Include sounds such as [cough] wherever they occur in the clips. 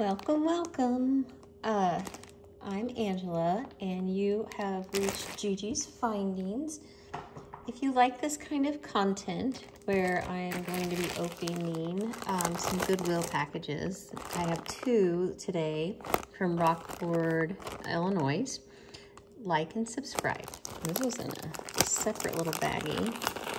Welcome, welcome. Uh, I'm Angela, and you have reached Gigi's Findings. If you like this kind of content, where I am going to be opening um, some Goodwill packages, I have two today from Rockford, Illinois. Like and subscribe. This was in a separate little baggie.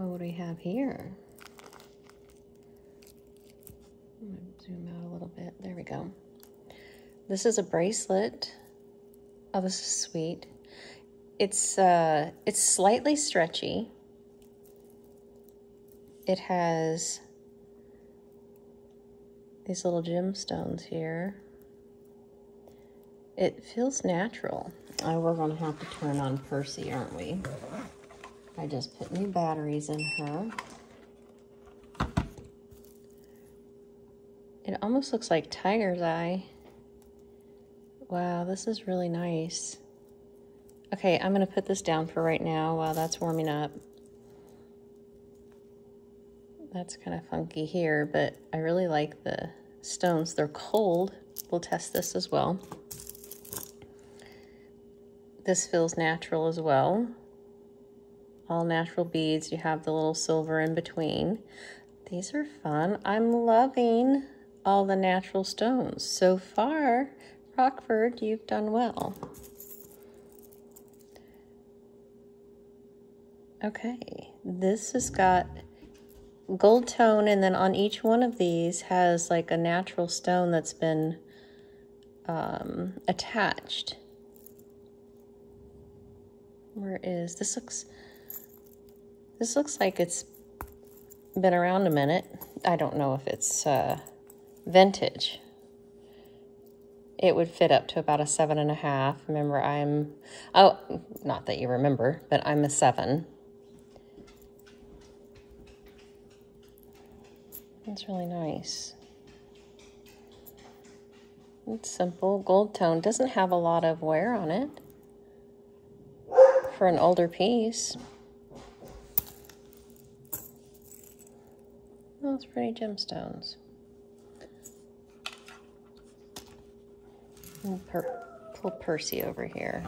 Oh, what do we have here? I'm going to zoom out a little bit. There we go. This is a bracelet. Oh, this is sweet. It's uh, it's slightly stretchy. It has these little gemstones here. It feels natural. Oh, we're going to have to turn on Percy, aren't we? I just put new batteries in her. It almost looks like tiger's eye. Wow, this is really nice. Okay, I'm going to put this down for right now while that's warming up. That's kind of funky here, but I really like the stones. They're cold. We'll test this as well. This feels natural as well all natural beads. You have the little silver in between. These are fun. I'm loving all the natural stones. So far, Rockford, you've done well. Okay, this has got gold tone and then on each one of these has like a natural stone that's been um, attached. Where is, this looks, this looks like it's been around a minute. I don't know if it's uh, vintage. It would fit up to about a seven and a half. Remember, I'm, oh, not that you remember, but I'm a seven. It's really nice. It's simple, gold tone. Doesn't have a lot of wear on it for an older piece. Those pretty gemstones. pull Percy over here.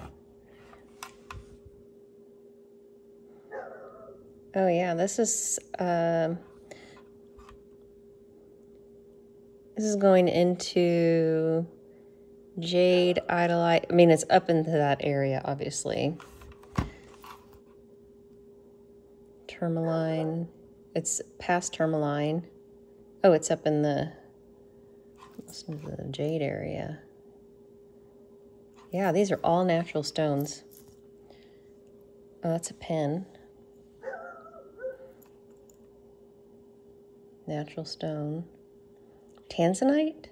Oh yeah, this is uh, this is going into jadeite. I mean, it's up into that area, obviously. Tourmaline. It's past tourmaline. Oh, it's up in the, the jade area. Yeah, these are all natural stones. Oh, that's a pin. Natural stone. Tanzanite?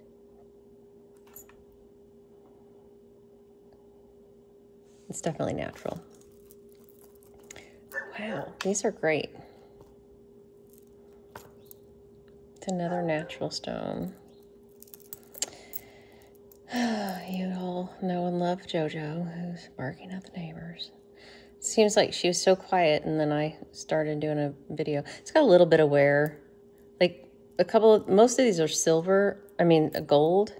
It's definitely natural. Wow, these are great. Another natural stone. [sighs] you all know and love JoJo, who's barking at the neighbors. It seems like she was so quiet, and then I started doing a video. It's got a little bit of wear. Like, a couple of, most of these are silver, I mean, gold.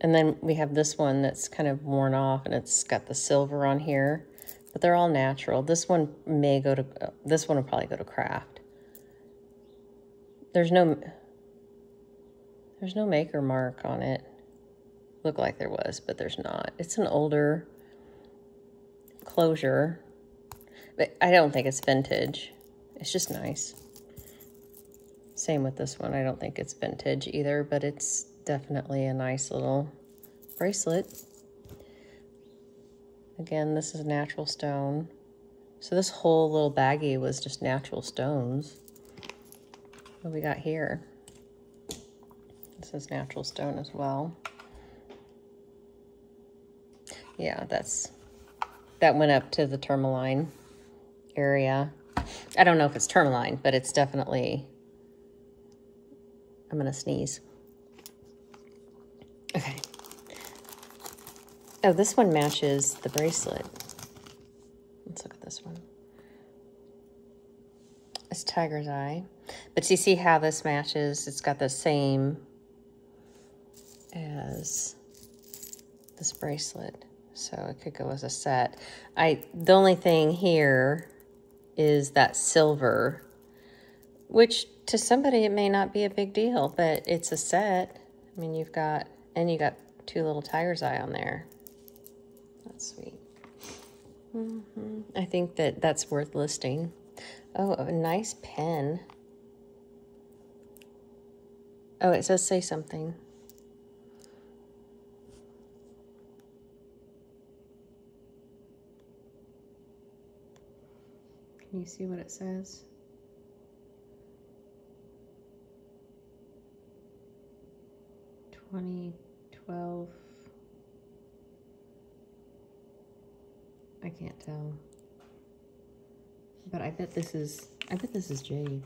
And then we have this one that's kind of worn off, and it's got the silver on here. But they're all natural. This one may go to, uh, this one will probably go to craft. There's no there's no maker mark on it. Look like there was, but there's not. It's an older closure. But I don't think it's vintage. It's just nice. Same with this one. I don't think it's vintage either, but it's definitely a nice little bracelet. Again, this is natural stone. So this whole little baggie was just natural stones. What we got here? This is natural stone as well. Yeah, that's that went up to the tourmaline area. I don't know if it's tourmaline, but it's definitely, I'm going to sneeze. Okay. Oh, this one matches the bracelet. Let's look at this one. It's Tiger's eye. But you see how this matches? It's got the same as this bracelet. So it could go as a set. I The only thing here is that silver, which to somebody it may not be a big deal, but it's a set. I mean, you've got, and you got two little tiger's eye on there. That's sweet. Mm -hmm. I think that that's worth listing. Oh, a nice pen. Oh, it says say something. Can you see what it says? Twenty twelve. I can't tell. But I bet this is, I bet this is jade.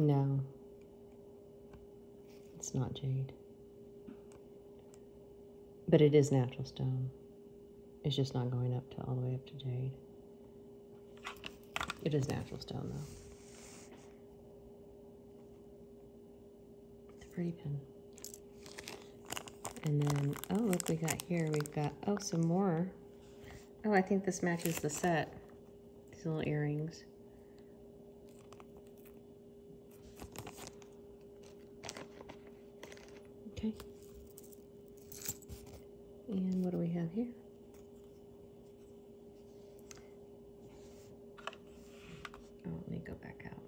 No. It's not jade. But it is natural stone. It's just not going up to all the way up to jade. It is natural stone though. It's a pretty pen. And then, oh, look, we got here, we've got, oh, some more. Oh, I think this matches the set. These little earrings. Okay. And what do we have here? Oh, let me go back out.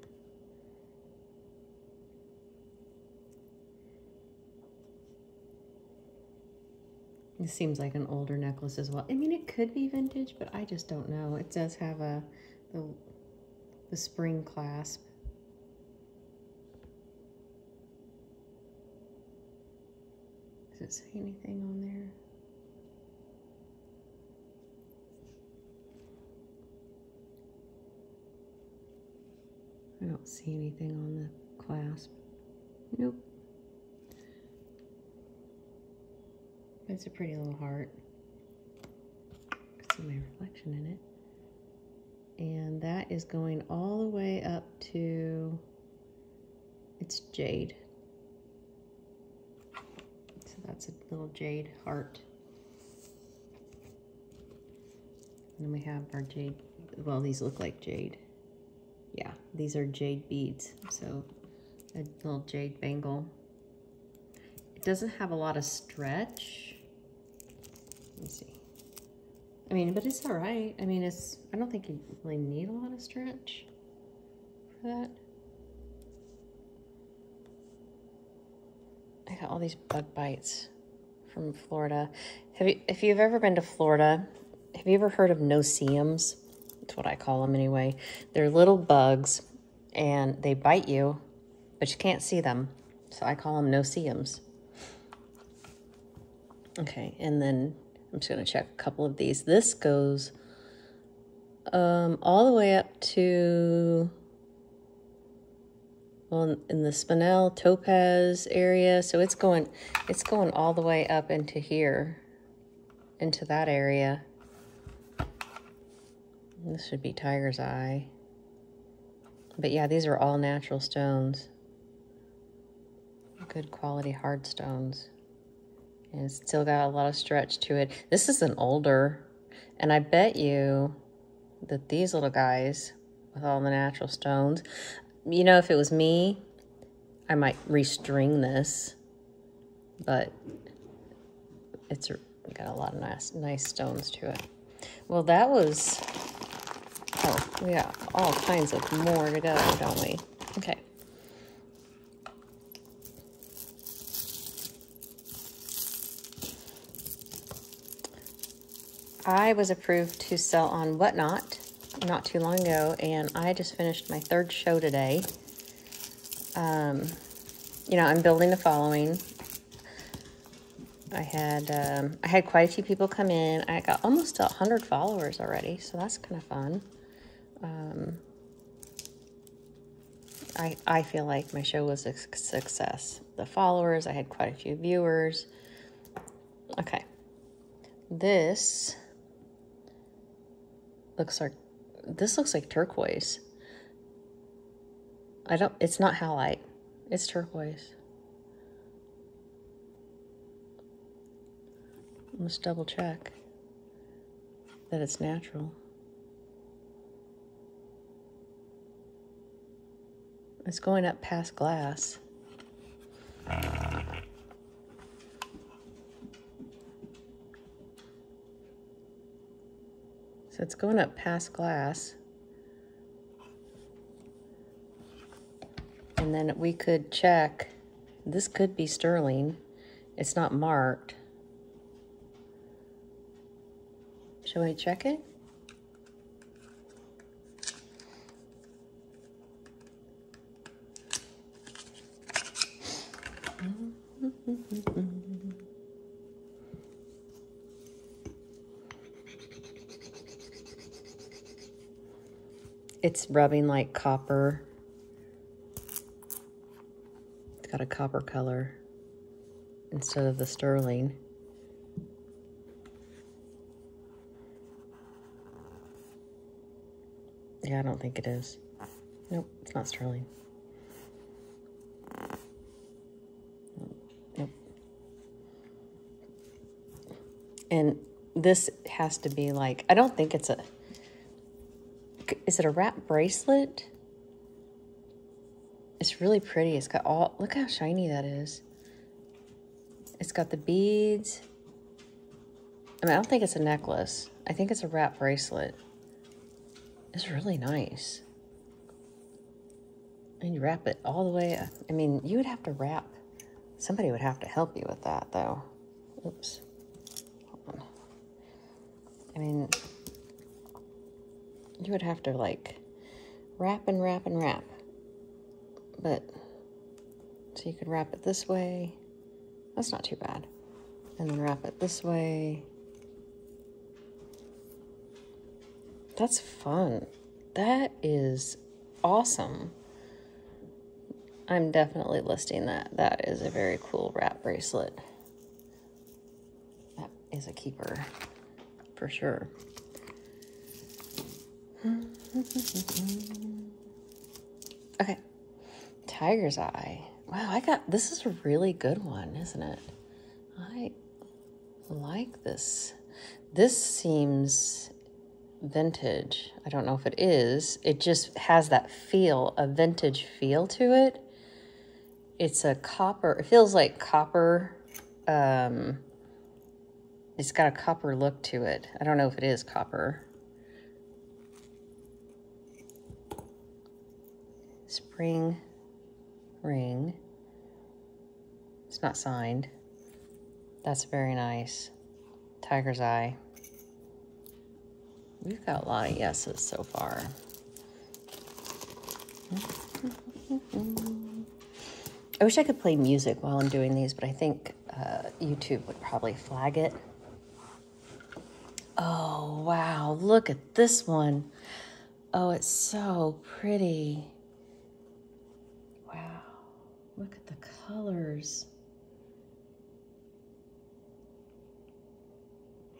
This seems like an older necklace as well. I mean, it could be vintage, but I just don't know. It does have a the, the spring clasp. Does it say anything on there? I don't see anything on the clasp. Nope. It's a pretty little heart. I see my reflection in it. And that is going all the way up to, it's jade. So that's a little jade heart. And then we have our jade, well, these look like jade. These are jade beads. So a little jade bangle. It doesn't have a lot of stretch let me see. I mean, but it's all right. I mean, it's, I don't think you really need a lot of stretch for that. I got all these bug bites from Florida. Have you, if you've ever been to Florida, have you ever heard of no-see-ums? That's what I call them anyway. They're little bugs and they bite you, but you can't see them. So I call them no-see-ums. Okay, and then I'm just going to check a couple of these. This goes um, all the way up to, well, in the spinel topaz area. So it's going, it's going all the way up into here, into that area. This should be tiger's eye. But yeah, these are all natural stones. Good quality hard stones. And it's still got a lot of stretch to it. This is an older, and I bet you that these little guys with all the natural stones, you know, if it was me, I might restring this, but it's got a lot of nice, nice stones to it. Well, that was, oh, we got all kinds of more to go, don't we? Okay. I was approved to sell on Whatnot not too long ago, and I just finished my third show today. Um, you know, I'm building a following. I had um, I had quite a few people come in. I got almost a hundred followers already, so that's kind of fun. Um, I I feel like my show was a success. The followers, I had quite a few viewers. Okay, this looks like, this looks like turquoise. I don't, it's not howlite. It's turquoise. Let's double check that it's natural. It's going up past glass. So it's going up past glass. And then we could check, this could be sterling. It's not marked. Shall we check it? It's rubbing like copper. It's got a copper color instead of the sterling. Yeah, I don't think it is. Nope, it's not sterling. Nope. And this has to be like, I don't think it's a, is it a wrap bracelet? It's really pretty. It's got all, look how shiny that is. It's got the beads. I mean, I don't think it's a necklace. I think it's a wrap bracelet. It's really nice. And you wrap it all the way. Up. I mean, you would have to wrap. Somebody would have to help you with that, though. Oops. I mean, you would have to like wrap and wrap and wrap. But, so you could wrap it this way. That's not too bad. And then wrap it this way. That's fun. That is awesome. I'm definitely listing that. That is a very cool wrap bracelet. That is a keeper for sure. [laughs] okay. Tiger's Eye. Wow, I got this is a really good one, isn't it? I like this. This seems vintage. I don't know if it is. It just has that feel, a vintage feel to it. It's a copper, it feels like copper. Um, it's got a copper look to it. I don't know if it is copper. Spring ring. It's not signed. That's very nice. Tiger's Eye. We've got a lot of yeses so far. [laughs] I wish I could play music while I'm doing these, but I think uh, YouTube would probably flag it. Oh, wow. Look at this one. Oh, it's so pretty. Look at the colors.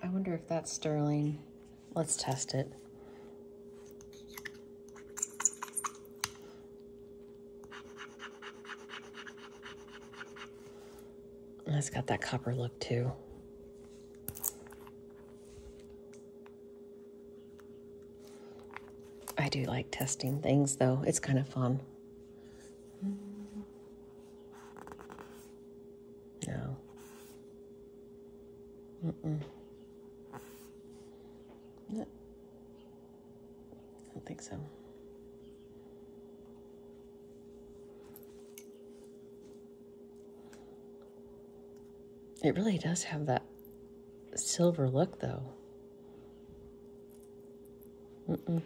I wonder if that's sterling. Let's test it. It's got that copper look too. I do like testing things though. It's kind of fun. No. Mm-mm. No. I don't think so. It really does have that silver look though. Mm-mm.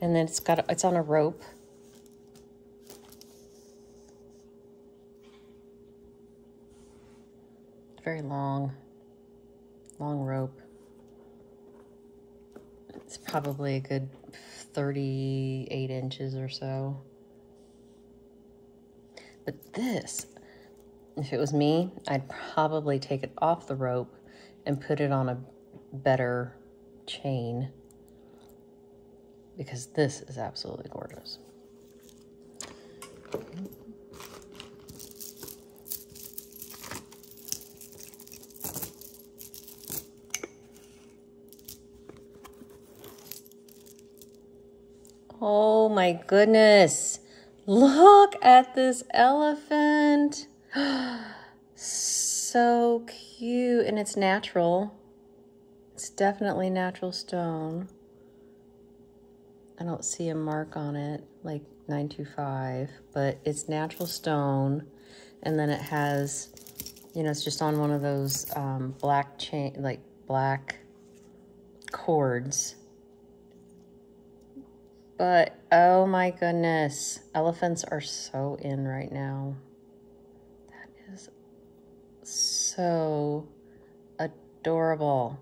And then it's got, it's on a rope. Very long, long rope. It's probably a good 38 inches or so. But this, if it was me, I'd probably take it off the rope and put it on a better chain because this is absolutely gorgeous. Oh my goodness. Look at this elephant. [gasps] so cute. And it's natural. It's definitely natural stone. I don't see a mark on it like 925, but it's natural stone. And then it has, you know, it's just on one of those um, black chain, like black cords. But, oh my goodness, elephants are so in right now. That is so adorable.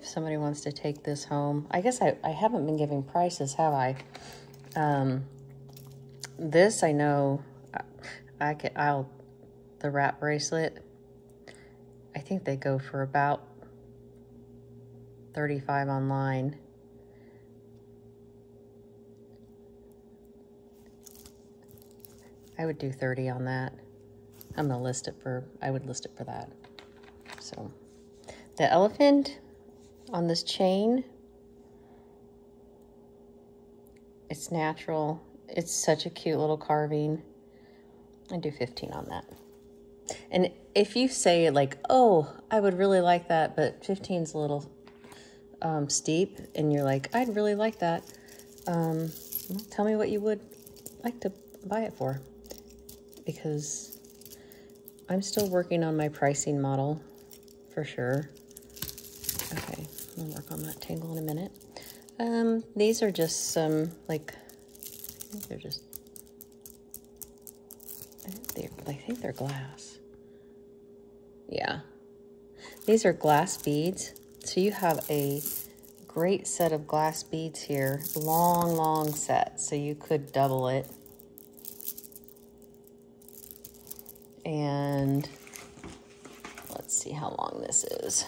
If somebody wants to take this home. I guess I, I haven't been giving prices, have I? Um, this I know I, I can, I'll, the wrap bracelet, I think they go for about 35 online. I would do 30 on that. I'm gonna list it for, I would list it for that. So the elephant, on this chain. It's natural. It's such a cute little carving. I do 15 on that. And if you say like, oh, I would really like that, but 15 is a little um, steep, and you're like, I'd really like that, um, tell me what you would like to buy it for. Because I'm still working on my pricing model for sure. Okay. I'll work on that tangle in a minute. Um, these are just some, like, they're just, I think they're, I think they're glass. Yeah. These are glass beads. So you have a great set of glass beads here. Long, long set. So you could double it. And let's see how long this is.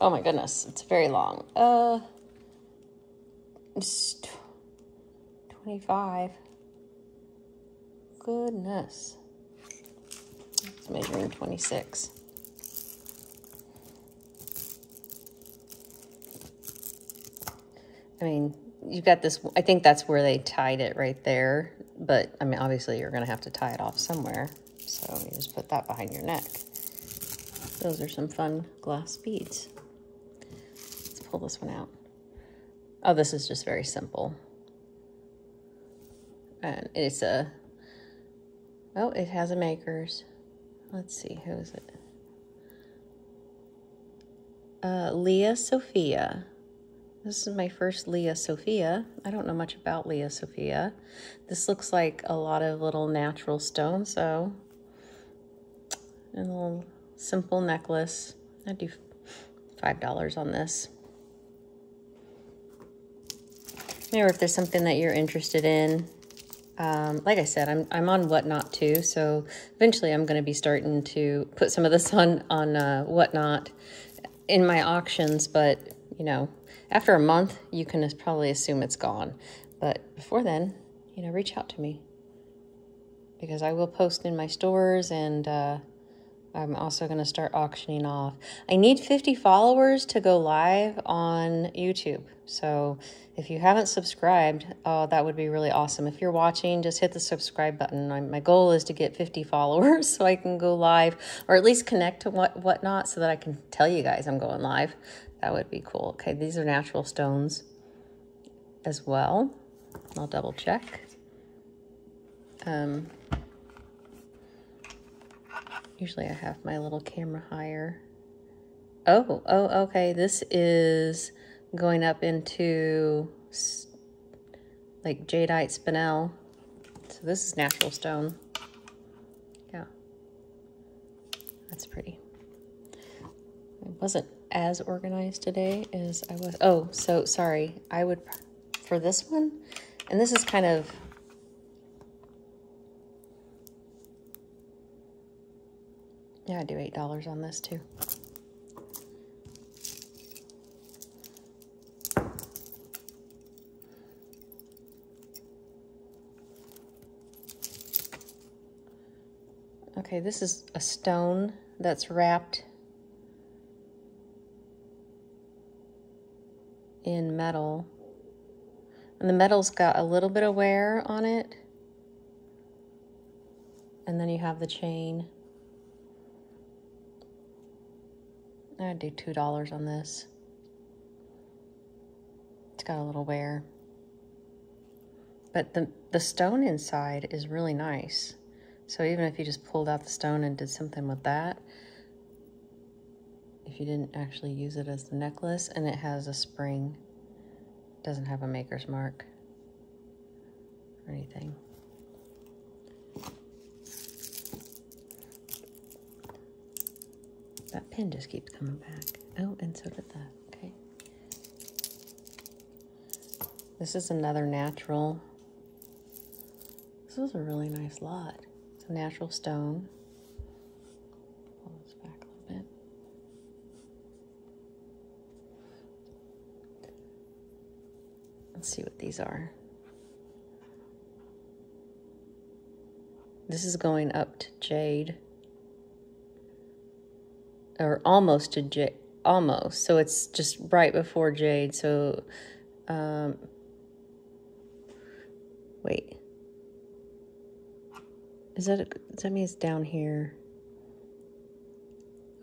Oh my goodness, it's very long. Uh, 25. Goodness. It's measuring 26. I mean, you've got this, I think that's where they tied it right there. But, I mean, obviously you're going to have to tie it off somewhere. So you just put that behind your neck. Those are some fun glass beads Let's pull this one out. Oh, this is just very simple. And it's a, oh, it has a maker's. Let's see, who is it? Uh, Lia Sophia. This is my first Lia Sophia. I don't know much about Lia Sophia. This looks like a lot of little natural stones, so a little simple necklace. I'd do $5 on this. or if there's something that you're interested in. Um, like I said, I'm, I'm on Whatnot too, so eventually I'm going to be starting to put some of this on, on uh, Whatnot in my auctions, but, you know, after a month, you can probably assume it's gone. But before then, you know, reach out to me because I will post in my stores and uh, I'm also going to start auctioning off. I need 50 followers to go live on YouTube. So if you haven't subscribed, uh, that would be really awesome. If you're watching, just hit the subscribe button. my goal is to get 50 [laughs] followers so I can go live or at least connect to what whatnot so that I can tell you guys I'm going live. That would be cool. Okay, these are natural stones as well. I'll double check. Um, Usually I have my little camera higher. Oh, oh, okay. This is going up into like jadeite spinel. So this is natural stone. Yeah. That's pretty. I wasn't as organized today as I was. Oh, so sorry. I would, for this one, and this is kind of Yeah, I do $8 on this too. Okay, this is a stone that's wrapped in metal. And the metal's got a little bit of wear on it. And then you have the chain. I'd do $2 on this. It's got a little wear. But the, the stone inside is really nice. So even if you just pulled out the stone and did something with that, if you didn't actually use it as the necklace, and it has a spring, doesn't have a maker's mark or anything. That pin just keeps coming back. Oh, and so did that. Okay. This is another natural. This is a really nice lot. It's a natural stone. Pull this back a little bit. Let's see what these are. This is going up to jade. Or almost to jade. Almost. So it's just right before jade. So, um, wait. Is that, a, does that mean it's down here?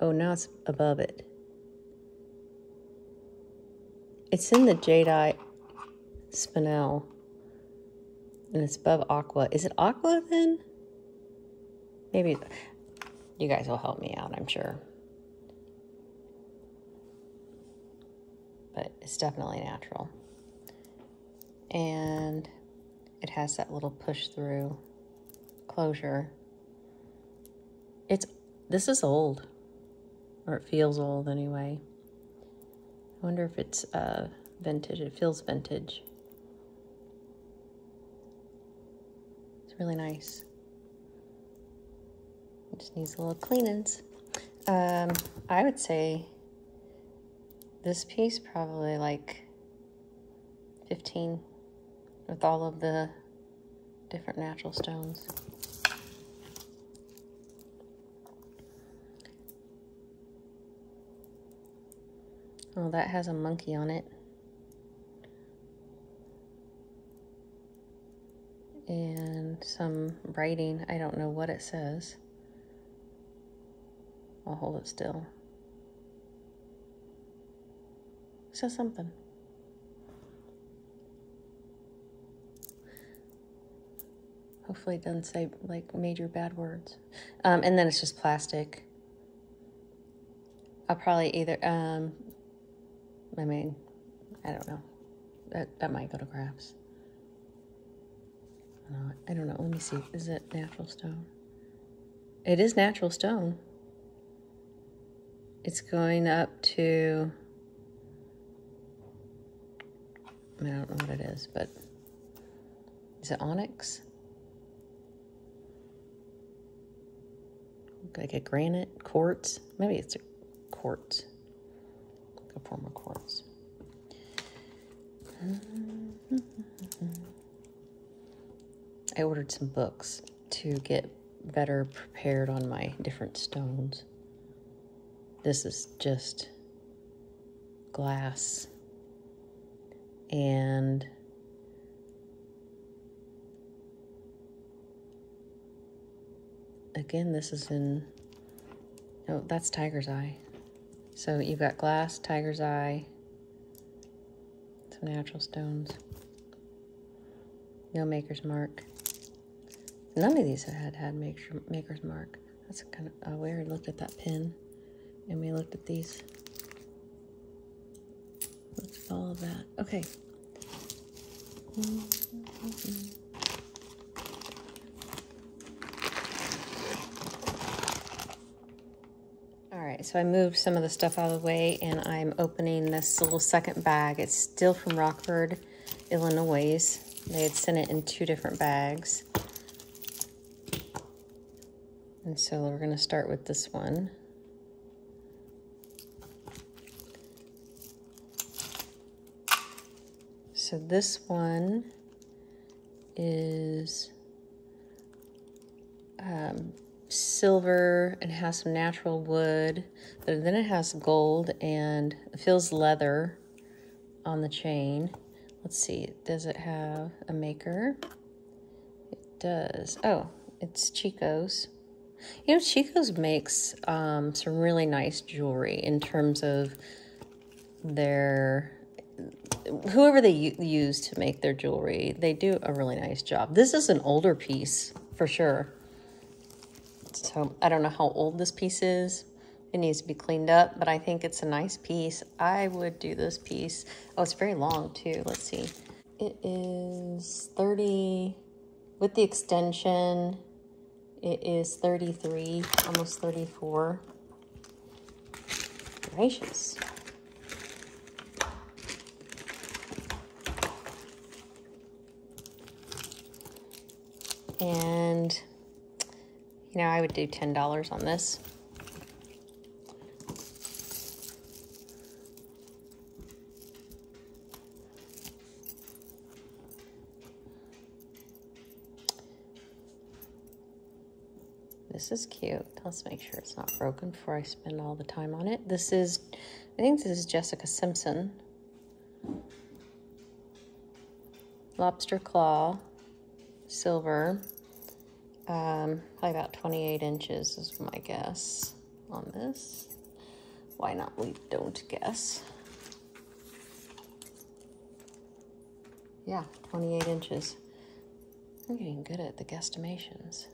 Oh, now it's above it. It's in the jadeite spinel. And it's above aqua. Is it aqua then? Maybe you guys will help me out, I'm sure. But it's definitely natural. And it has that little push through closure. It's this is old, or it feels old anyway. I wonder if it's uh, vintage. It feels vintage. It's really nice. It just needs a little cleanings. Um, I would say this piece probably like 15 with all of the different natural stones. Oh, that has a monkey on it. And some writing. I don't know what it says. I'll hold it still. It says something. Hopefully it doesn't say like major bad words. Um, and then it's just plastic. I'll probably either um, I mean, I don't know. That that might go to crafts. I don't know. Let me see. Is it natural stone? It is natural stone. It's going up to. I, don't know what it is, but is it onyx? Like a granite quartz? Maybe it's a quartz a form of quartz. [laughs] I ordered some books to get better prepared on my different stones. This is just glass and again this is in oh that's tiger's eye so you've got glass, tiger's eye, some natural stones. No maker's mark. None of these had had maker's mark. That's kind of uh, weird. Looked at that pin, and we looked at these. Let's follow that. Okay. Mm -hmm. so I moved some of the stuff out of the way and I'm opening this little second bag. It's still from Rockford, Illinois. They had sent it in two different bags. And so we're going to start with this one. So this one is um, silver and has some natural wood, but then it has gold and it feels leather on the chain. Let's see, does it have a maker? It does. Oh, it's Chico's. You know, Chico's makes um, some really nice jewelry in terms of their whoever they use to make their jewelry. They do a really nice job. This is an older piece for sure. So I don't know how old this piece is. It needs to be cleaned up, but I think it's a nice piece. I would do this piece. Oh, it's very long too. Let's see. It is 30, with the extension, it is 33, almost 34. Gracious. And, you know, I would do $10 on this. This is cute. Let's make sure it's not broken before I spend all the time on it. This is, I think this is Jessica Simpson. Lobster claw silver. Um, probably about 28 inches is my guess on this. Why not we don't guess? Yeah, 28 inches. I'm getting good at the guesstimations.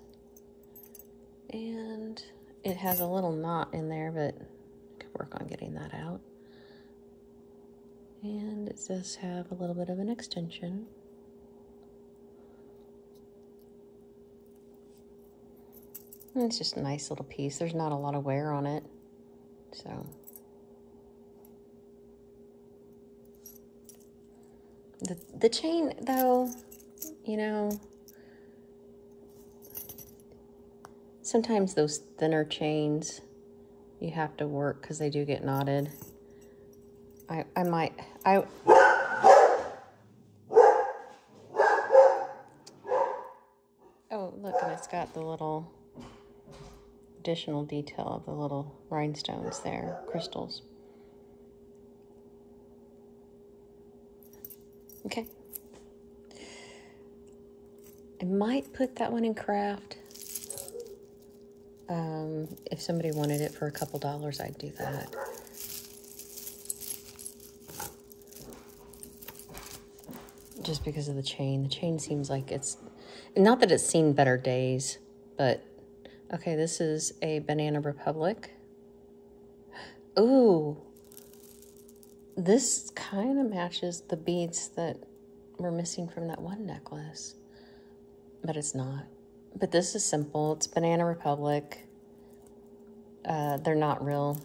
And it has a little knot in there, but I could work on getting that out. And it does have a little bit of an extension. It's just a nice little piece. There's not a lot of wear on it. So. The, the chain, though, you know, sometimes those thinner chains, you have to work because they do get knotted. I, I might, I... Oh, look, and it's got the little additional detail of the little rhinestones there, crystals. Okay. I might put that one in craft. Um, if somebody wanted it for a couple dollars, I'd do that. Just because of the chain. The chain seems like it's, not that it's seen better days, but Okay, this is a Banana Republic. Ooh, this kind of matches the beads that were missing from that one necklace, but it's not. But this is simple. It's Banana Republic. Uh, they're not real.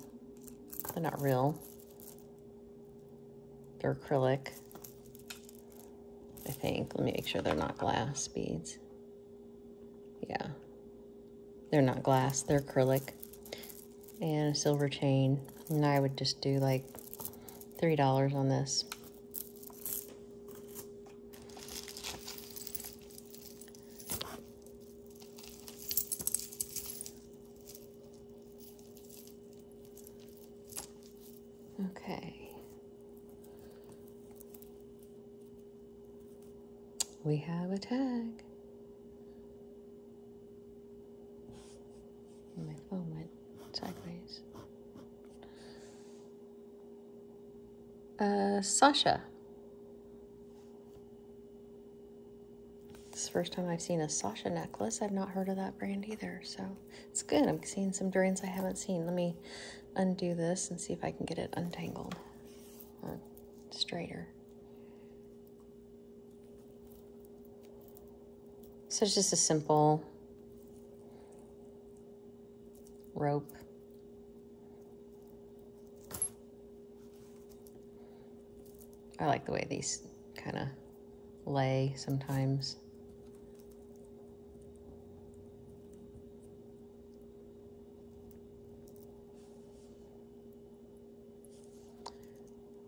They're not real. They're acrylic. I think. Let me make sure they're not glass beads. Yeah. They're not glass, they're acrylic. And a silver chain. And I would just do like $3 on this. Okay. We have a tag. my phone went sideways. Uh, Sasha. This is the first time I've seen a Sasha necklace. I've not heard of that brand either, so it's good. I'm seeing some durings I haven't seen. Let me undo this and see if I can get it untangled or straighter. So it's just a simple rope. I like the way these kind of lay sometimes.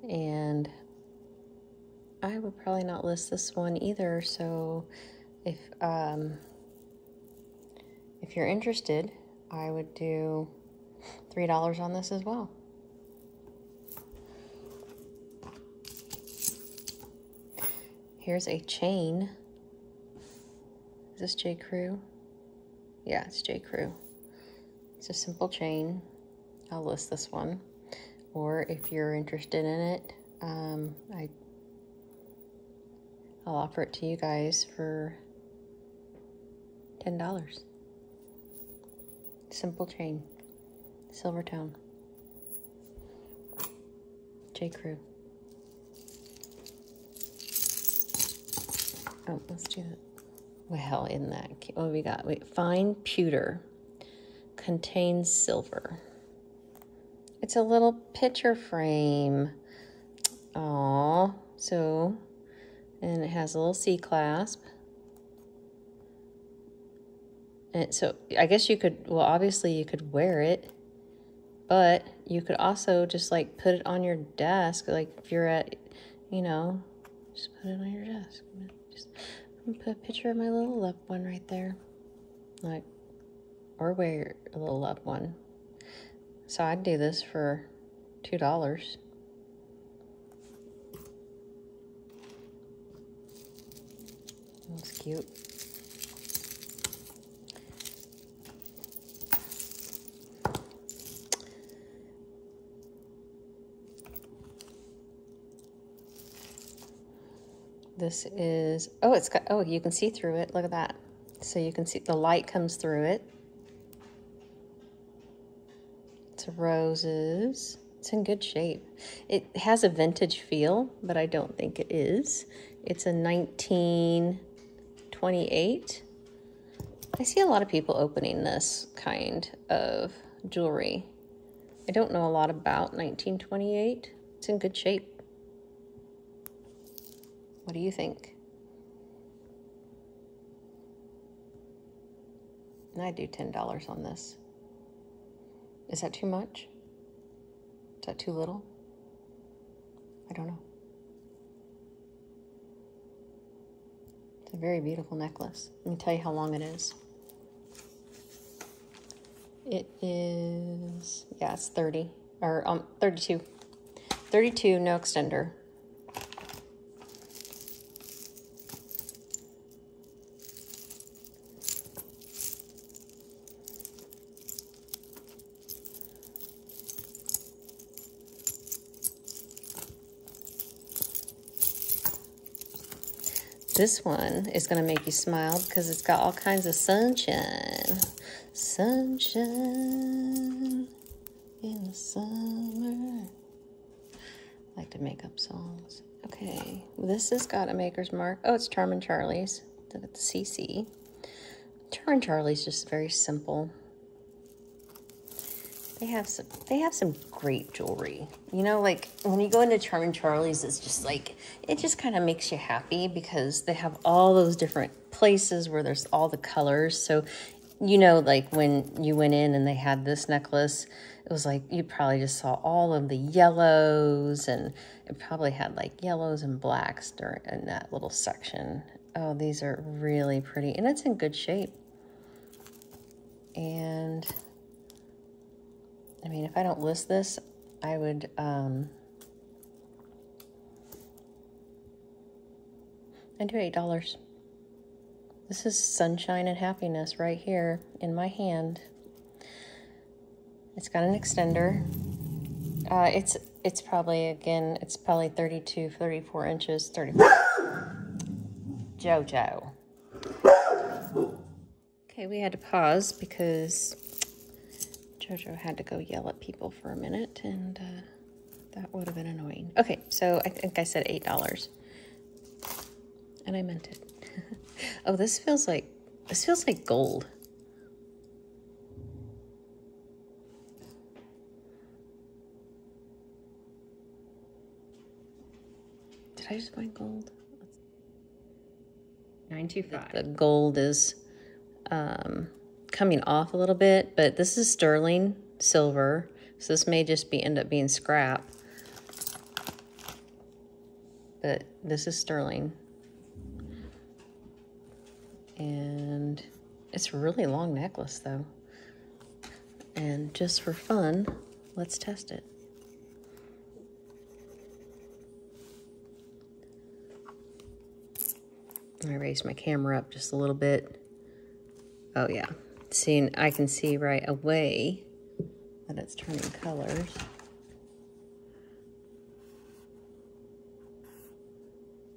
And I would probably not list this one either, so if um, if you're interested, I would do $3 on this as well. Here's a chain. Is this J. Crew? Yeah, it's J. Crew. It's a simple chain. I'll list this one. Or if you're interested in it, um, I I'll offer it to you guys for ten dollars. Simple chain, silver tone, J Crew. Oh, let's do that. Well, in that, what we got? Wait, fine pewter contains silver. It's a little picture frame. Oh, so, and it has a little C clasp. And so I guess you could, well, obviously you could wear it, but you could also just like put it on your desk. Like if you're at, you know, just put it on your desk. Just put a picture of my little loved one right there. Like, or wear a little loved one. So I'd do this for $2. That's cute. This is, oh, it's got, oh, you can see through it. Look at that. So you can see the light comes through it. It's roses. It's in good shape. It has a vintage feel, but I don't think it is. It's a 1928. I see a lot of people opening this kind of jewelry. I don't know a lot about 1928. It's in good shape. What do you think? And I do $10 on this. Is that too much? Is that too little? I don't know. It's a very beautiful necklace. Let me tell you how long it is. It is, yeah, it's 30, or um, 32. 32, no extender. This one is going to make you smile because it's got all kinds of sunshine. Sunshine in the summer. I like to make up songs. Okay, this has got a maker's mark. Oh, it's Charming Charlie's. Look at The CC. Charming Charlie's just very simple. They have some they have some great jewelry. You know, like when you go into Charming Charlie's, it's just like it just kind of makes you happy because they have all those different places where there's all the colors. So you know, like when you went in and they had this necklace, it was like you probably just saw all of the yellows and it probably had like yellows and blacks during in that little section. Oh, these are really pretty and it's in good shape. And I mean, if I don't list this, I would, um, I do $8. This is sunshine and happiness right here in my hand. It's got an extender. Uh, it's it's probably, again, it's probably 32, 34 inches, 34. Jojo. Okay, we had to pause because Jojo had to go yell at people for a minute, and uh, that would have been annoying. Okay, so I think I said $8. And I meant it. [laughs] oh, this feels like, this feels like gold. Did I just find gold? 925. The gold is um, coming off a little bit, but this is sterling silver. So this may just be end up being scrap. but this is sterling. And it's a really long necklace though. And just for fun, let's test it. I raised my camera up just a little bit. Oh yeah, seeing I can see right away that it's turning colors.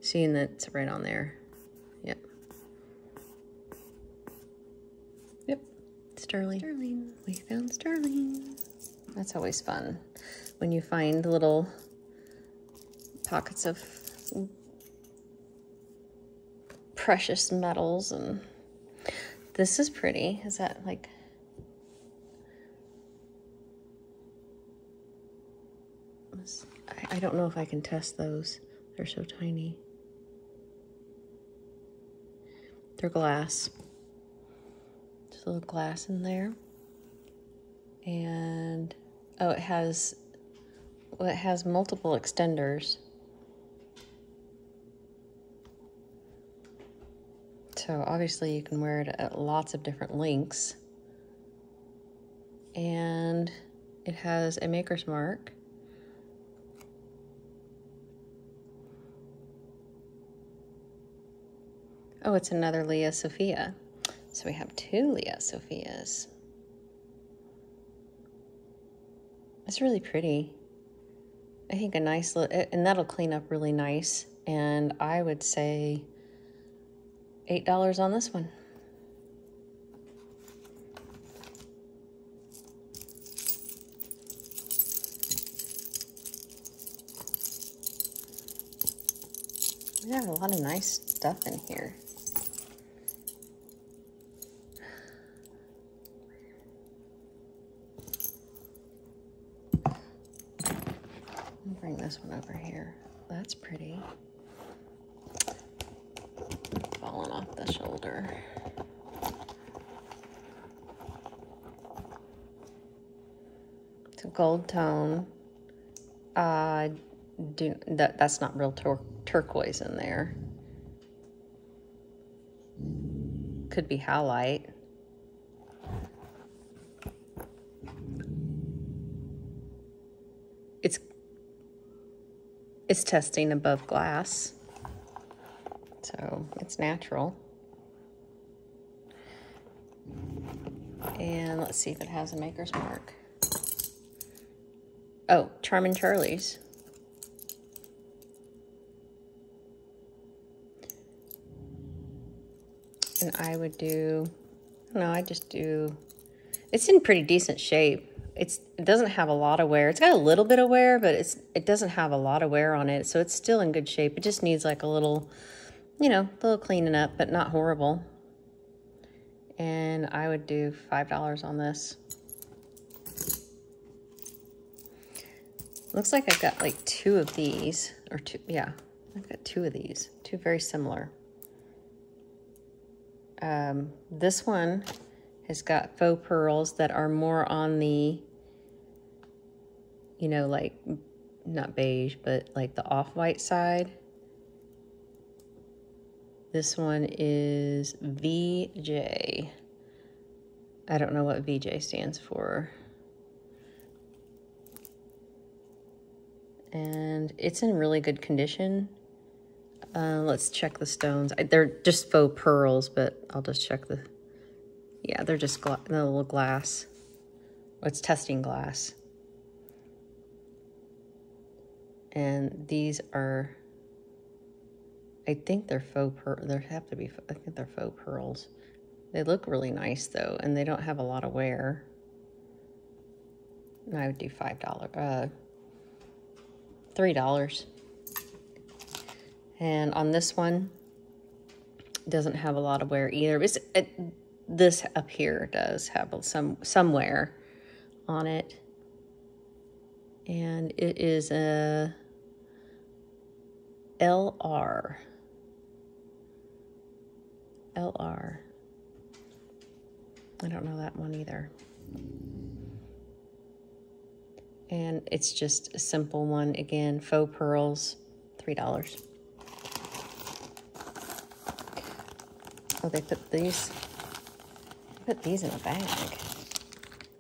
Seeing that it's right on there. Yep. Yep. Sterling. Sterling. We found sterling. That's always fun when you find little pockets of precious metals and this is pretty. Is that like I don't know if I can test those. They're so tiny. They're glass. Just a little glass in there. And oh, it has well, it has multiple extenders. So obviously you can wear it at lots of different lengths. And it has a maker's mark. Oh, it's another Lia Sophia. So we have two Lia Sophias. It's really pretty. I think a nice, little and that'll clean up really nice. And I would say $8 on this one. We got a lot of nice stuff in here. bring this one over here. That's pretty. Falling off the shoulder. It's a gold tone. Uh, do that. That's not real tur turquoise in there. Could be howlite. It's it's testing above glass. So it's natural. And let's see if it has a maker's mark. Oh, Charming Charlie's. And I would do, no, I just do, it's in pretty decent shape it's it doesn't have a lot of wear. It's got a little bit of wear, but it's it doesn't have a lot of wear on it, so it's still in good shape. It just needs like a little, you know, a little cleaning up, but not horrible. And I would do five dollars on this. Looks like I've got like two of these, or two, yeah, I've got two of these, two very similar. Um, this one has got faux pearls that are more on the you know, like not beige, but like the off-white side. This one is VJ. I don't know what VJ stands for. And it's in really good condition. Uh, let's check the stones. They're just faux pearls, but I'll just check the... Yeah, they're just the little glass. it's testing glass and these are I think they're faux pearl there have to be I think they're faux pearls they look really nice though and they don't have a lot of wear I would do five dollar uh three dollars and on this one doesn't have a lot of wear either it's it, this up here does have some some wear on it and it is a LR. LR. I don't know that one either. And it's just a simple one. Again, faux pearls, $3. Oh, they put these, put these in a bag.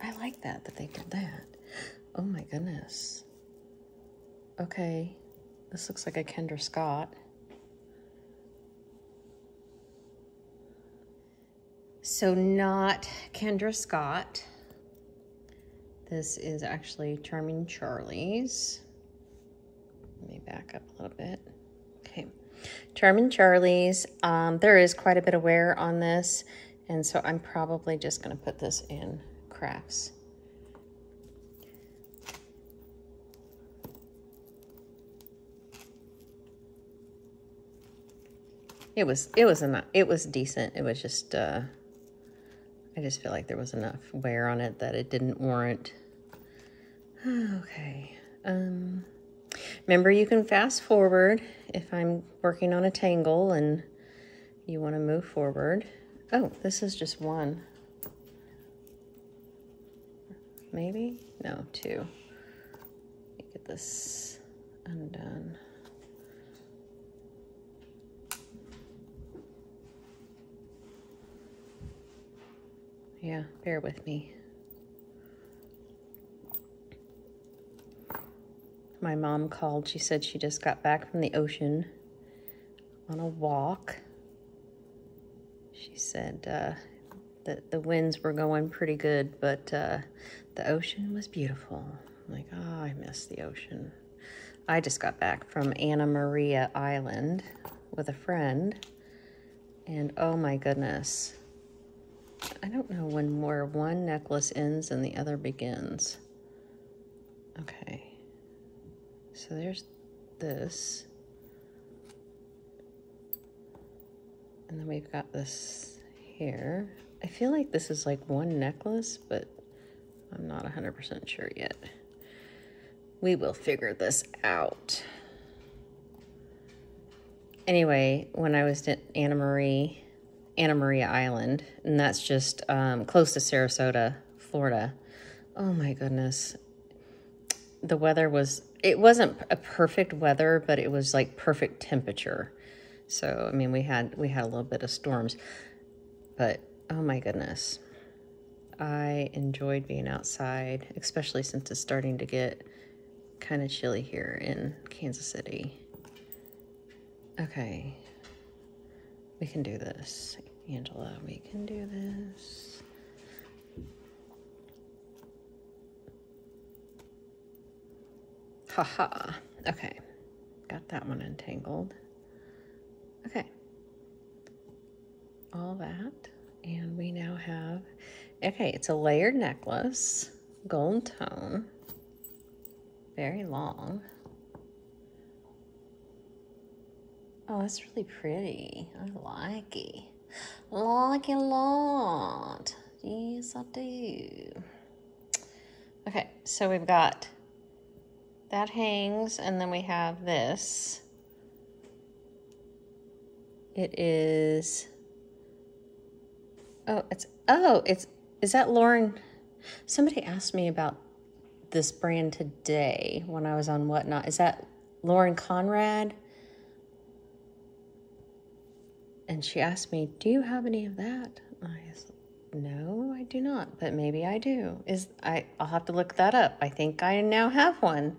I like that, that they did that. Oh my goodness. Okay, this looks like a Kendra Scott. So not Kendra Scott. This is actually Charming Charlie's. Let me back up a little bit. Okay, Charming Charlie's. Um, there is quite a bit of wear on this, and so I'm probably just going to put this in crafts. It was it was enough. It was decent. It was just uh, I just feel like there was enough wear on it that it didn't warrant. [sighs] okay. Um, remember, you can fast forward if I'm working on a tangle and you want to move forward. Oh, this is just one. Maybe? No, two. Get this undone. Yeah, bear with me. My mom called. She said she just got back from the ocean on a walk. She said uh, that the winds were going pretty good, but uh, the ocean was beautiful. I'm like, oh, I miss the ocean. I just got back from Anna Maria Island with a friend, and oh my goodness, I don't know when where one necklace ends and the other begins. Okay. So there's this. And then we've got this here. I feel like this is like one necklace, but I'm not 100% sure yet. We will figure this out. Anyway, when I was at Anna Marie, Anna Maria Island, and that's just um, close to Sarasota, Florida. Oh my goodness. The weather was, it wasn't a perfect weather, but it was like perfect temperature. So, I mean, we had, we had a little bit of storms, but oh my goodness. I enjoyed being outside, especially since it's starting to get kind of chilly here in Kansas City. Okay, we can do this. Angela, we can do this. Haha. -ha. Okay. Got that one entangled. Okay. All that. And we now have, okay, it's a layered necklace, gold tone, very long. Oh, that's really pretty. I like it. Like a lot. Yes, I do. Okay, so we've got that hangs, and then we have this. It is, oh, it's, oh, it's, is that Lauren? Somebody asked me about this brand today when I was on Whatnot. Is that Lauren Conrad? And she asked me, "Do you have any of that?" I said, "No, I do not, but maybe I do." Is I I'll have to look that up. I think I now have one.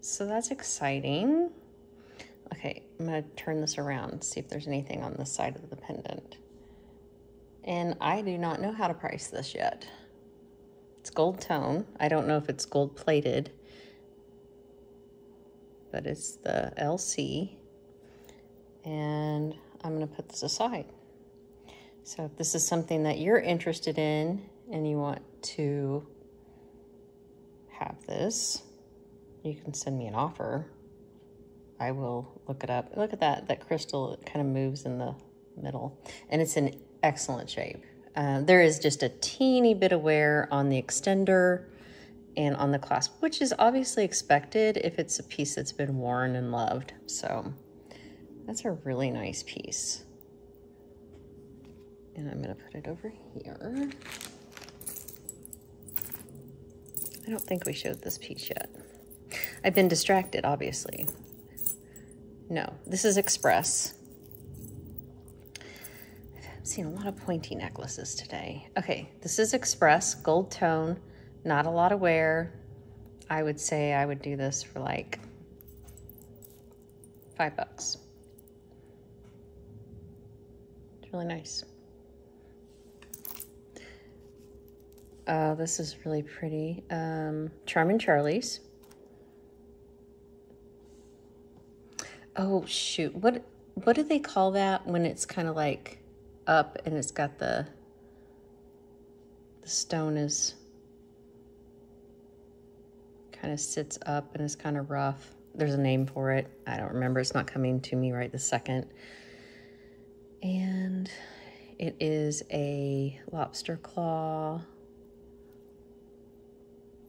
So that's exciting. Okay, I'm going to turn this around, see if there's anything on the side of the pendant. And I do not know how to price this yet. It's gold tone. I don't know if it's gold plated, but it's the LC. And I'm going to put this aside. So if this is something that you're interested in and you want to have this, you can send me an offer. I will look it up. Look at that, that crystal kind of moves in the middle and it's in excellent shape. Uh, there is just a teeny bit of wear on the extender and on the clasp, which is obviously expected if it's a piece that's been worn and loved. So that's a really nice piece. And I'm gonna put it over here. I don't think we showed this piece yet. I've been distracted, obviously. No, this is Express. I've seen a lot of pointy necklaces today. Okay, this is Express gold tone, not a lot of wear. I would say I would do this for like five bucks. It's really nice. Uh, this is really pretty. Um, Charming Charlie's. Oh shoot! What what do they call that when it's kind of like up and it's got the the stone is kind of sits up and is kind of rough. There's a name for it. I don't remember. It's not coming to me right this second. And it is a lobster claw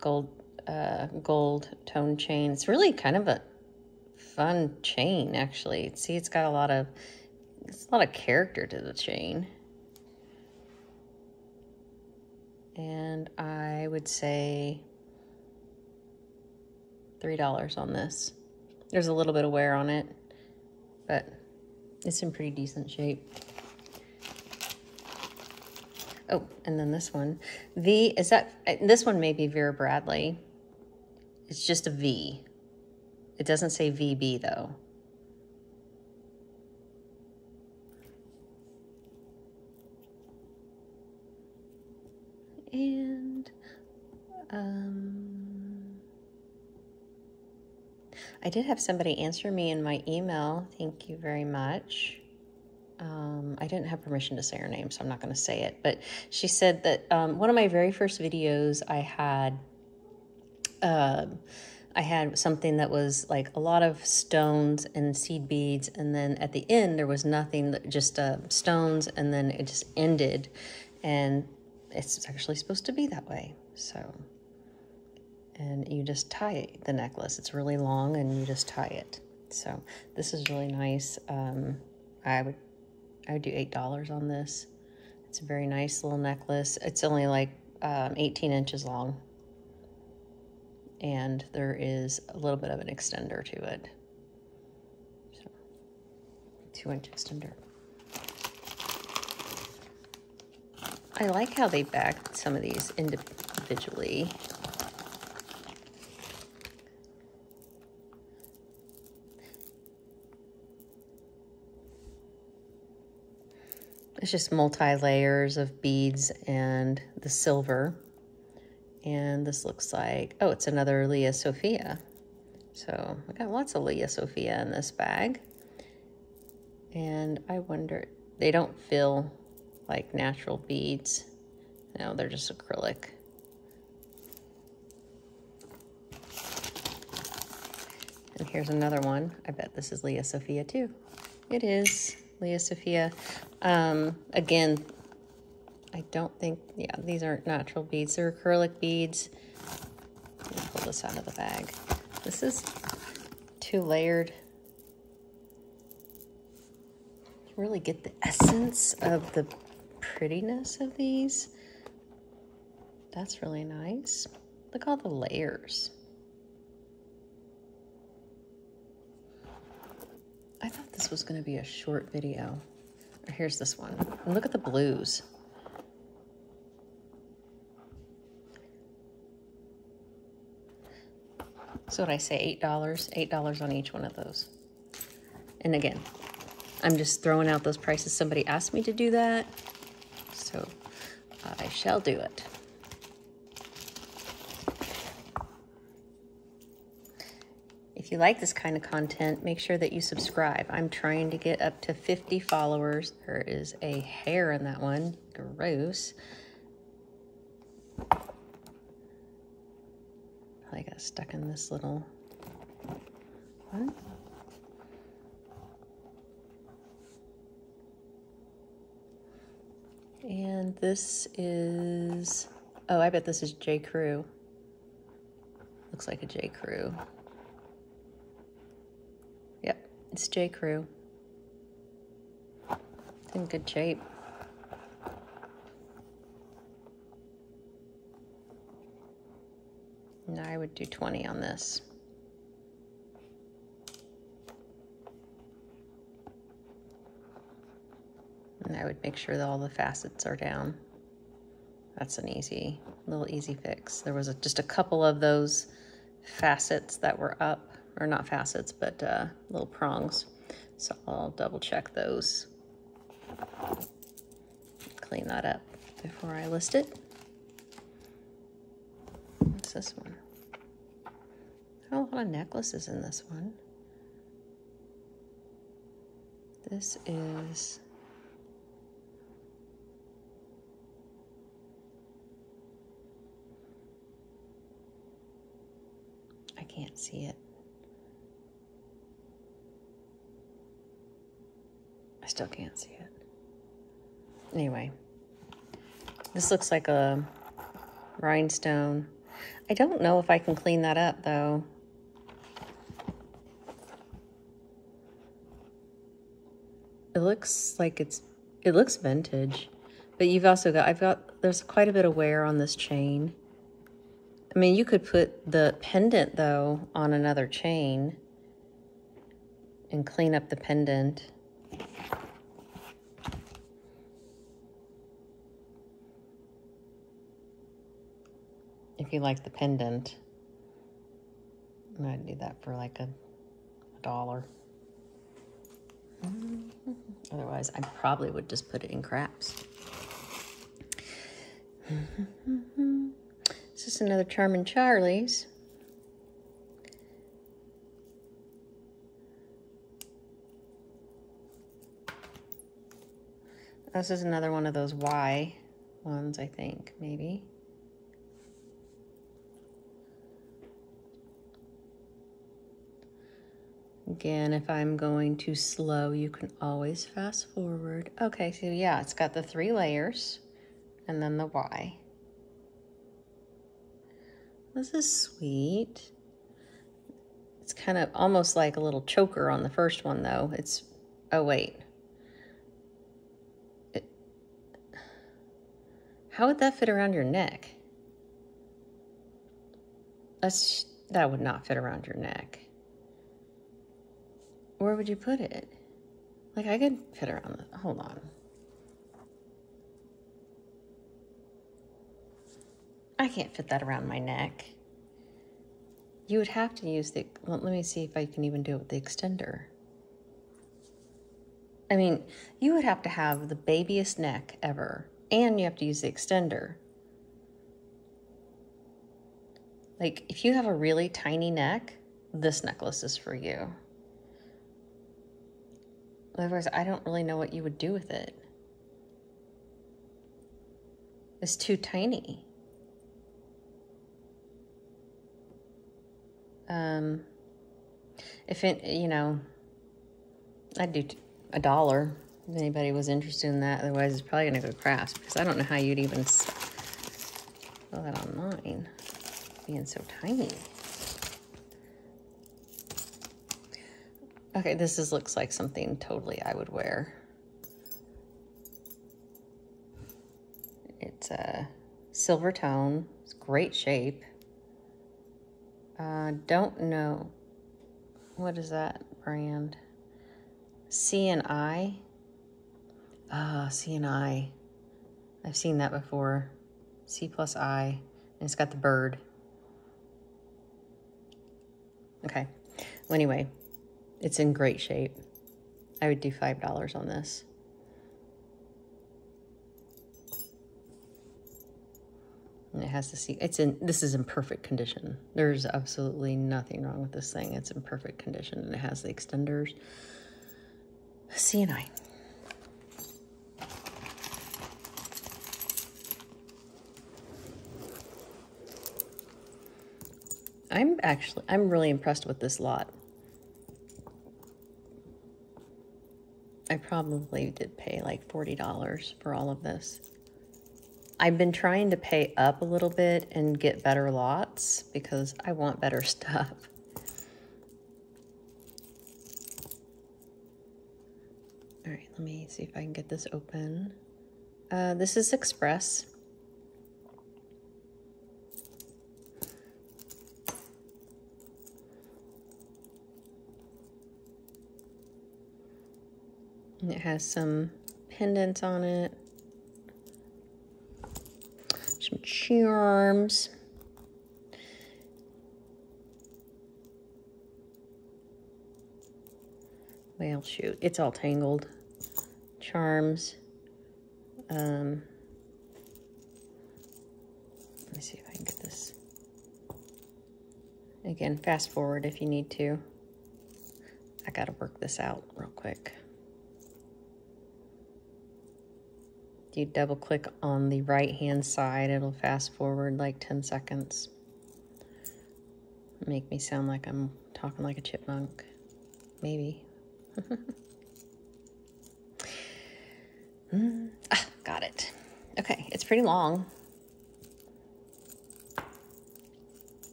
gold uh, gold tone chain. It's really kind of a fun chain, actually. See, it's got a lot of it's a lot of character to the chain. And I would say $3 on this. There's a little bit of wear on it, but it's in pretty decent shape. Oh, and then this one. V, is that, uh, this one may be Vera Bradley. It's just a V. It doesn't say VB though. I did have somebody answer me in my email. Thank you very much um, I didn't have permission to say her name, so I'm not going to say it. But she said that um, one of my very first videos, I had, uh, I had something that was like a lot of stones and seed beads, and then at the end there was nothing, just uh, stones, and then it just ended, and it's actually supposed to be that way. So, and you just tie the necklace. It's really long, and you just tie it. So this is really nice. Um, I would I would do $8 on this. It's a very nice little necklace. It's only like um, 18 inches long. And there is a little bit of an extender to it. So, two inch extender. I like how they back some of these individually. It's just multi-layers of beads and the silver. And this looks like, oh, it's another Lia Sophia. So I got lots of Lia Sophia in this bag. And I wonder, they don't feel like natural beads. No, they're just acrylic. And here's another one. I bet this is Lia Sophia too. It is. Lia Sophia. Um, again, I don't think, yeah, these aren't natural beads. They're acrylic beads. Pull this out of the bag. This is two layered. You really get the essence of the prettiness of these. That's really nice. Look at all the layers. I thought this was going to be a short video. Here's this one. And look at the blues. So what I say, $8? $8 on each one of those. And again, I'm just throwing out those prices. Somebody asked me to do that, so I shall do it. If you like this kind of content, make sure that you subscribe. I'm trying to get up to 50 followers. There is a hair in that one. Gross. Probably got stuck in this little one. And this is, oh, I bet this is J. Crew. Looks like a J. Crew. It's J. Crew. It's in good shape. No, I would do 20 on this. And I would make sure that all the facets are down. That's an easy, little easy fix. There was a, just a couple of those facets that were up, or not facets, but uh, little prongs. So I'll double check those. Clean that up before I list it. What's this one? Oh, a lot of necklaces in this one. This is I can't see it. Still can't see it. Anyway, this looks like a rhinestone. I don't know if I can clean that up though. It looks like it's, it looks vintage, but you've also got, I've got, there's quite a bit of wear on this chain. I mean, you could put the pendant though on another chain and clean up the pendant. If you like the pendant, I'd do that for like a, a dollar. [laughs] Otherwise, I probably would just put it in craps. [laughs] This is another Charming Charlie's. This is another one of those Y ones, I think, maybe. Again, if I'm going too slow, you can always fast forward. Okay, so yeah, it's got the three layers and then the Y. This is sweet. It's kind of almost like a little choker on the first one though. It's, oh wait. It, how would that fit around your neck? That's, that would not fit around your neck where would you put it? Like I could fit around the, hold on. I can't fit that around my neck. You would have to use the, well, let me see if I can even do it with the extender. I mean, you would have to have the babiest neck ever, and you have to use the extender. Like, if you have a really tiny neck, this necklace is for you. Otherwise, I don't really know what you would do with it. It's too tiny. Um, if it, you know, I'd do a dollar if anybody was interested in that. Otherwise, it's probably going to go crafts because I don't know how you'd even sell that online being so tiny. Okay, this is looks like something totally I would wear. It's a silver tone. It's great shape. Uh, don't know. What is that brand? C and I. Ah, C and I. I've seen that before. C plus I. And it's got the bird. Okay. Well, anyway, it's in great shape. I would do $5 on this. And it has to see, it's in, this is in perfect condition. There's absolutely nothing wrong with this thing. It's in perfect condition and it has the extenders. CNI. I'm actually, I'm really impressed with this lot. I probably did pay like $40 for all of this. I've been trying to pay up a little bit and get better lots because I want better [laughs] stuff. All right, let me see if I can get this open. Uh, this is Express. It has some pendants on it. Some charms. Well, shoot, it's all tangled. Charms. Um, let me see if I can get this. Again, fast forward if you need to. I gotta work this out real quick. You double click on the right hand side, it'll fast forward like 10 seconds. Make me sound like I'm talking like a chipmunk. Maybe. [laughs] mm. ah, got it. Okay, it's pretty long.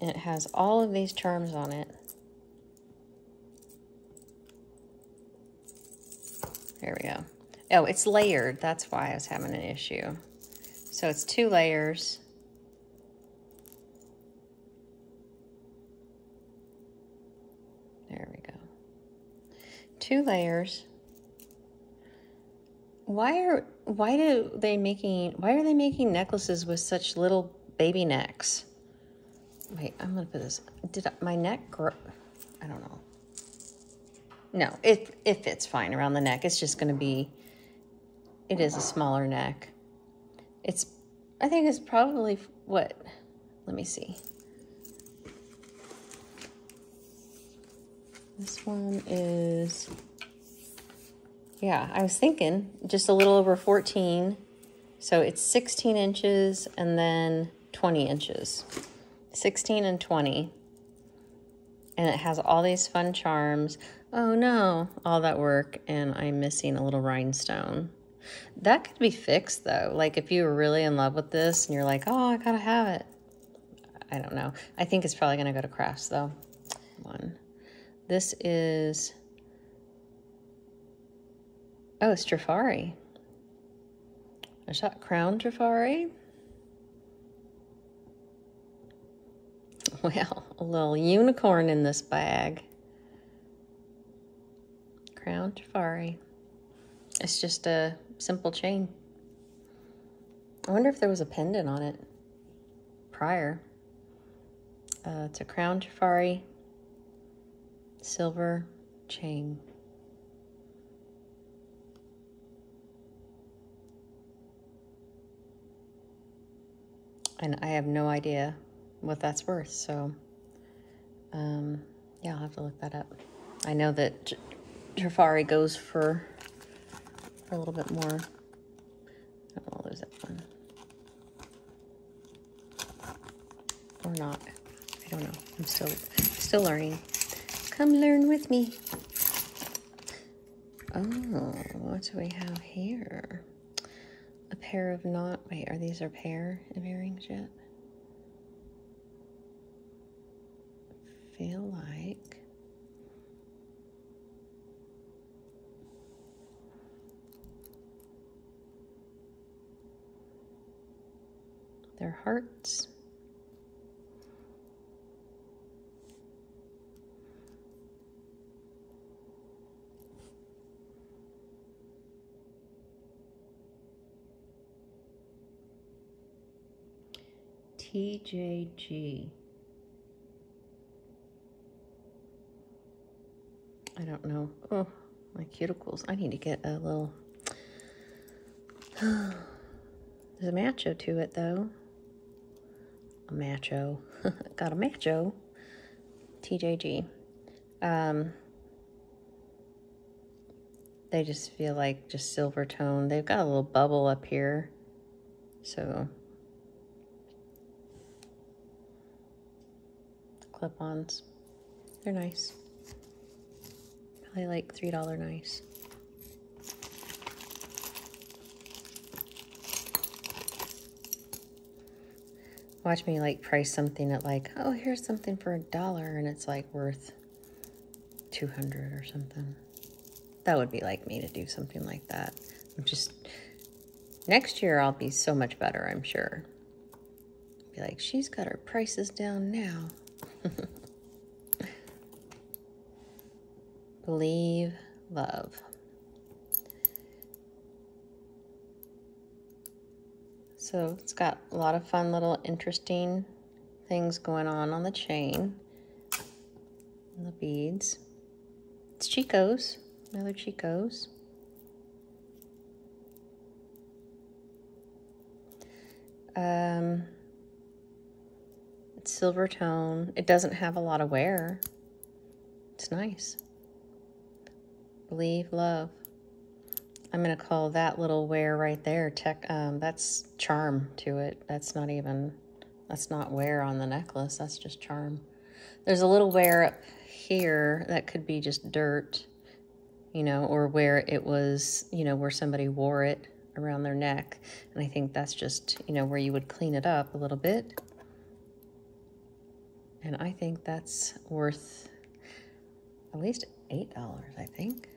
And it has all of these charms on it. There we go. Oh, it's layered. That's why I was having an issue. So it's two layers. There we go. Two layers. Why are why do they making why are they making necklaces with such little baby necks? Wait, I'm gonna put this. Did I, my neck grow? I don't know. No, it, it fits fine around the neck. It's just to be, it is a smaller neck. It's, I think it's probably, what, let me see. This one is, yeah, I was thinking just a little over 14. So it's 16 inches and then 20 inches. 16 and 20. And it has all these fun charms. Oh no, all that work and I'm missing a little rhinestone. That could be fixed though. Like if you were really in love with this and you're like, oh, I gotta have it. I don't know. I think it's probably gonna go to crafts though. One. This is, oh, it's Trifari. Is that Crown Trifari? [laughs] Well, a little unicorn in this bag. Crown Trifari. It's just a simple chain. I wonder if there was a pendant on it prior. Uh, it's a Crown Trifari silver chain. And I have no idea what that's worth, so um, yeah, I'll have to look that up. I know that Trifari goes for, for a little bit more. I'll lose that one. Or not. I don't know. I'm still still learning. Come learn with me. Oh, what do we have here? A pair of not, wait, are these our pair of earrings yet? Feel like their hearts. TJG. I don't know. Oh, my cuticles. I need to get a little... [sighs] There's a macho to it, though a macho. [laughs] Got a macho. TJG. Um, they just feel like just silver tone. They've got a little bubble up here. So clip-ons. They're nice. Probably like $3 nice. Watch me like price something at like, oh, here's something for a dollar and it's like worth 200 or something. That would be like me to do something like that. I'm just, next year I'll be so much better, I'm sure. Be like, she's got her prices down now. [laughs] Believe, love. So it's got a lot of fun little interesting things going on on the chain. And the beads. It's Chico's, another Chico's. Um, it's silver tone. It doesn't have a lot of wear. It's nice. Believe, love. I'm going to call that little wear right there. Tech, um, that's charm to it. That's not even, that's not wear on the necklace. That's just charm. There's a little wear up here that could be just dirt, you know, or where it was, you know, where somebody wore it around their neck. And I think that's just, you know, where you would clean it up a little bit. And I think that's worth at least $8, I think.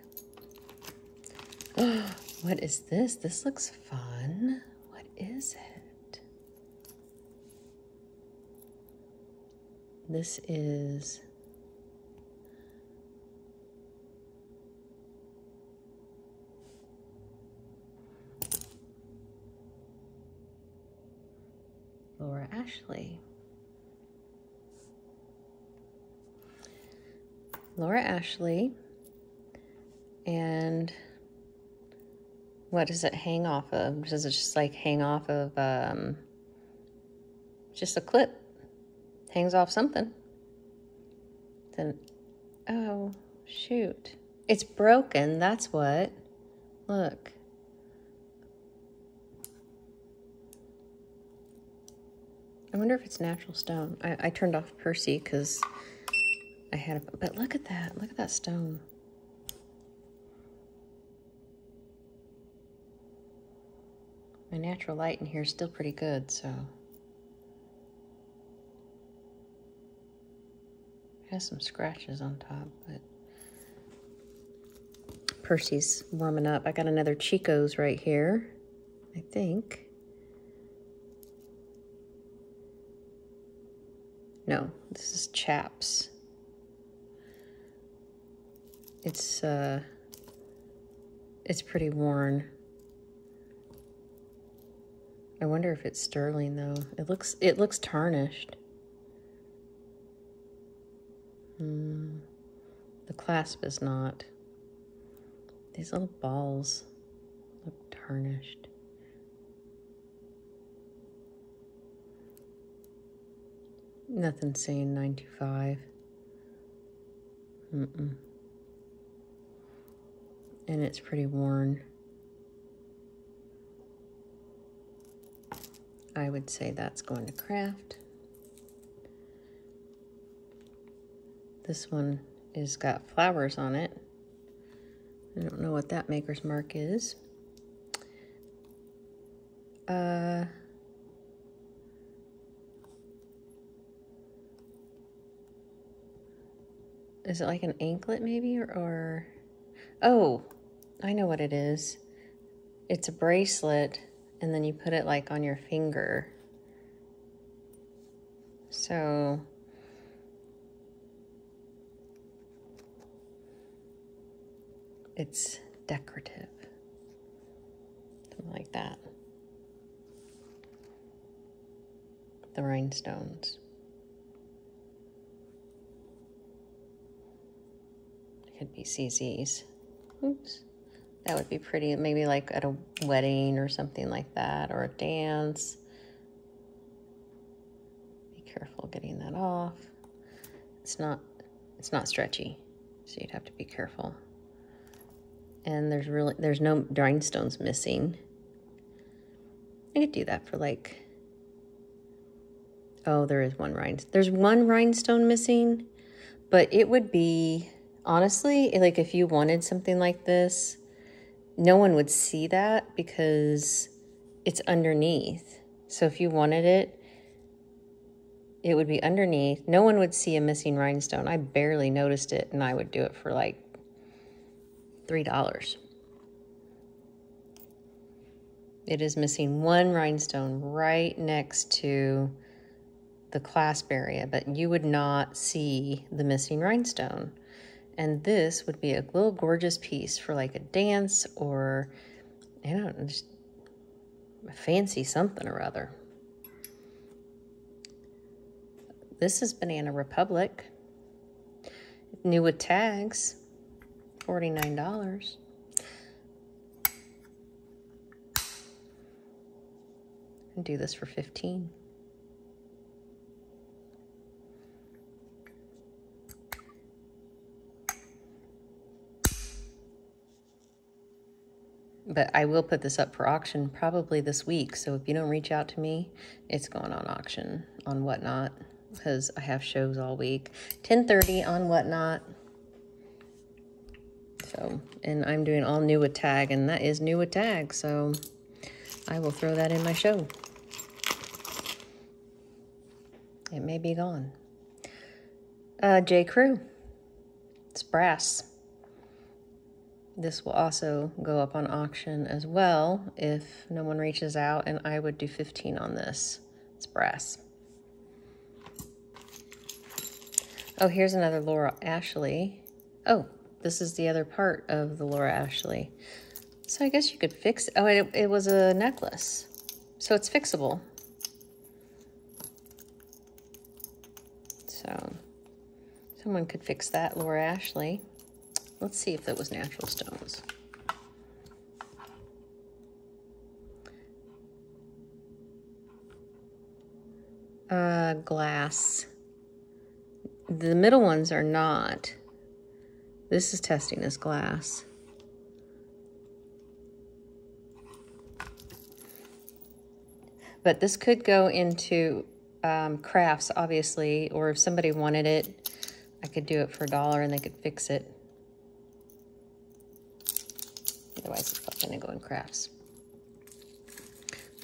[gasps] what is this? This looks fun. What is it? This is Laura Ashley. Laura Ashley. And what does it hang off of? Does it just like hang off of um, just a clip? Hangs off something. Then, oh, shoot. It's broken, that's what. Look. I wonder if it's natural stone. I, I turned off Percy because I had a, but look at that. Look at that stone. My natural light in here is still pretty good, so. It has some scratches on top, but Percy's warming up. I got another Chico's right here, I think. No, this is Chaps. It's, uh, it's pretty worn. I wonder if it's sterling though. It looks, it looks tarnished. Hmm. The clasp is not. These little balls look tarnished. Nothing saying 95. Mm-mm. And it's pretty worn. I would say that's going to craft. This one is got flowers on it. I don't know what that maker's mark is. Uh, is it like an anklet maybe or, or oh I know what it is it's a bracelet and then you put it like on your finger so it's decorative something like that the rhinestones could be CZ's. Oops. That would be pretty, maybe like at a wedding or something like that, or a dance. Be careful getting that off. It's not, it's not stretchy, so you'd have to be careful. And there's really, there's no rhinestones missing. I could do that for like, oh, there is one rhinestone. There's one rhinestone missing, but it would be honestly, like if you wanted something like this, no one would see that because it's underneath. So if you wanted it, it would be underneath. No one would see a missing rhinestone. I barely noticed it and I would do it for like $3. It is missing one rhinestone right next to the clasp area, but you would not see the missing rhinestone. And this would be a little gorgeous piece for like a dance or, I don't know, just fancy something or other. This is Banana Republic. New with tags, $49. And do this for 15. But I will put this up for auction probably this week. So if you don't reach out to me, it's going on auction on Whatnot because I have shows all week. 1030 on Whatnot. So, and I'm doing all new with tag, and that is new with tag. So I will throw that in my show. It may be gone. Uh, J. Crew. It's brass. This will also go up on auction as well if no one reaches out, and I would do 15 on this. It's brass. Oh, here's another Laura Ashley. Oh, this is the other part of the Laura Ashley. So I guess you could fix, oh, it, it was a necklace. So it's fixable. So someone could fix that, Laura Ashley. Let's see if that was natural stones. Uh, glass. The middle ones are not. This is testing as glass. But this could go into um, crafts, obviously, or if somebody wanted it, I could do it for a dollar and they could fix it. Otherwise, it's going to go in crafts.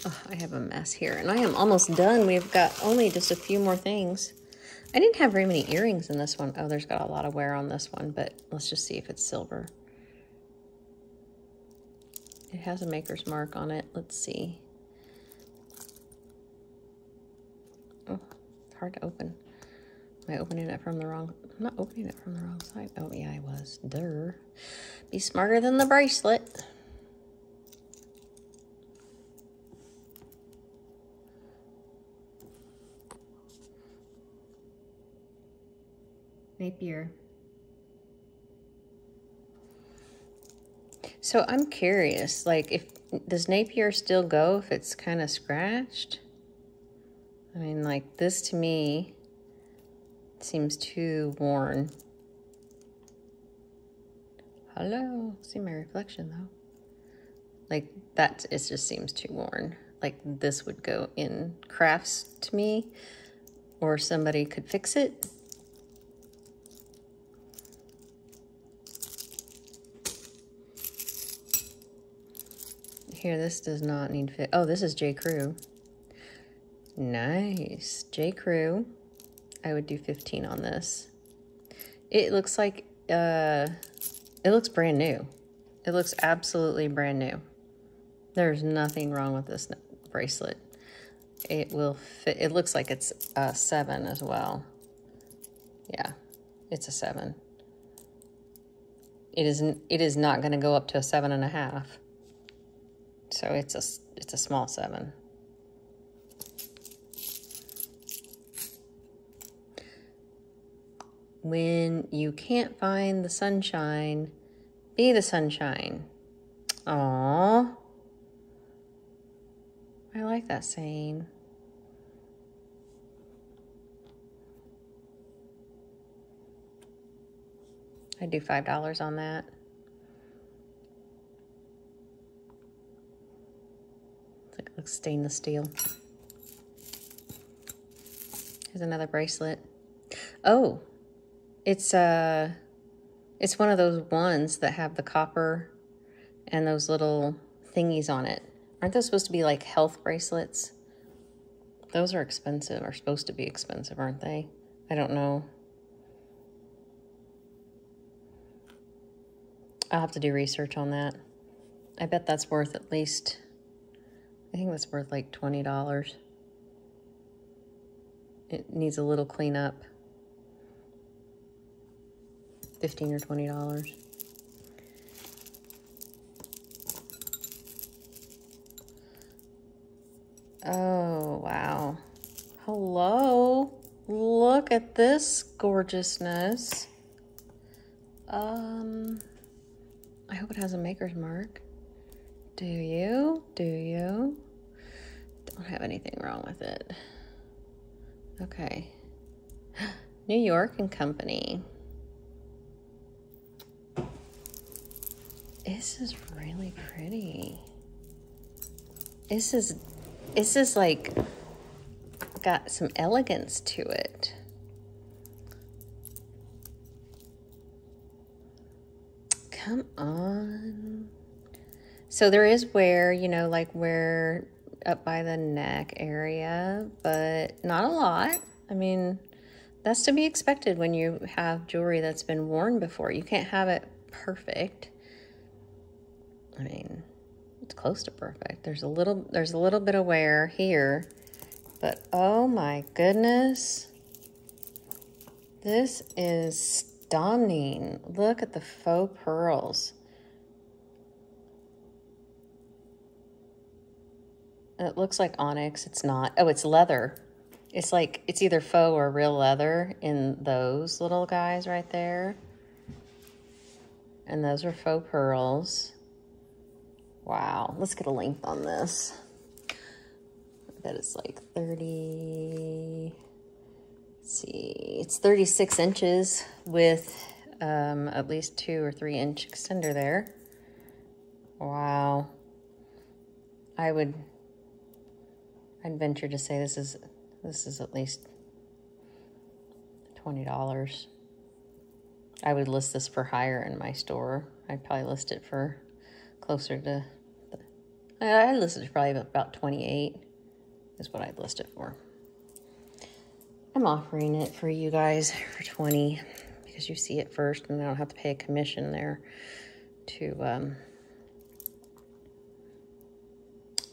Oh, I have a mess here, and I am almost done. We've got only just a few more things. I didn't have very many earrings in this one. Oh, there's got a lot of wear on this one, but let's just see if it's silver. It has a maker's mark on it. Let's see. Oh, it's hard to open. Am I opening it from the wrong... I'm not opening it from the wrong side. Oh, yeah, I was. Durr. Be smarter than the bracelet. Napier. So I'm curious, like, if does Napier still go if it's kind of scratched? I mean, like, this to me seems too worn. Hello. See my reflection though. Like that, it just seems too worn. Like this would go in crafts to me or somebody could fix it. Here, this does not need fit. Oh, this is J. Crew. Nice. J. Crew. I would do 15 on this. It looks like, uh, it looks brand new. It looks absolutely brand new. There's nothing wrong with this bracelet. It will fit, it looks like it's a seven as well. Yeah, it's a seven. It is, it is not going to go up to a seven and a half. So it's a, it's a small seven. When you can't find the sunshine, be the sunshine. Aww. I like that saying. I do $5 on that. It looks stainless steel. Here's another bracelet. Oh, it's uh it's one of those ones that have the copper and those little thingies on it. Aren't those supposed to be like health bracelets? Those are expensive, are supposed to be expensive, aren't they? I don't know. I'll have to do research on that. I bet that's worth at least, I think that's worth like $20. It needs a little cleanup. 15 or $20. Oh, wow. Hello. Look at this gorgeousness. Um, I hope it has a maker's mark. Do you? Do you? Don't have anything wrong with it. Okay. [gasps] New York and Company. This is really pretty. This is, this is like, got some elegance to it. Come on. So there is wear, you know, like wear up by the neck area, but not a lot. I mean, that's to be expected when you have jewelry that's been worn before. You can't have it perfect. I mean, it's close to perfect. There's a little there's a little bit of wear here, but oh my goodness. This is stunning. Look at the faux pearls. It looks like onyx. It's not. Oh, it's leather. It's like, it's either faux or real leather in those little guys right there. And those are faux pearls. Wow. Let's get a length on this. I bet it's like 30, let's see, it's 36 inches with um, at least two or three inch extender there. Wow. I would, I'd venture to say this is this is at least $20. I would list this for higher in my store. I'd probably list it for closer to, I listed probably about 28 is what I'd list it for. I'm offering it for you guys for 20 because you see it first and I don't have to pay a commission there to, um,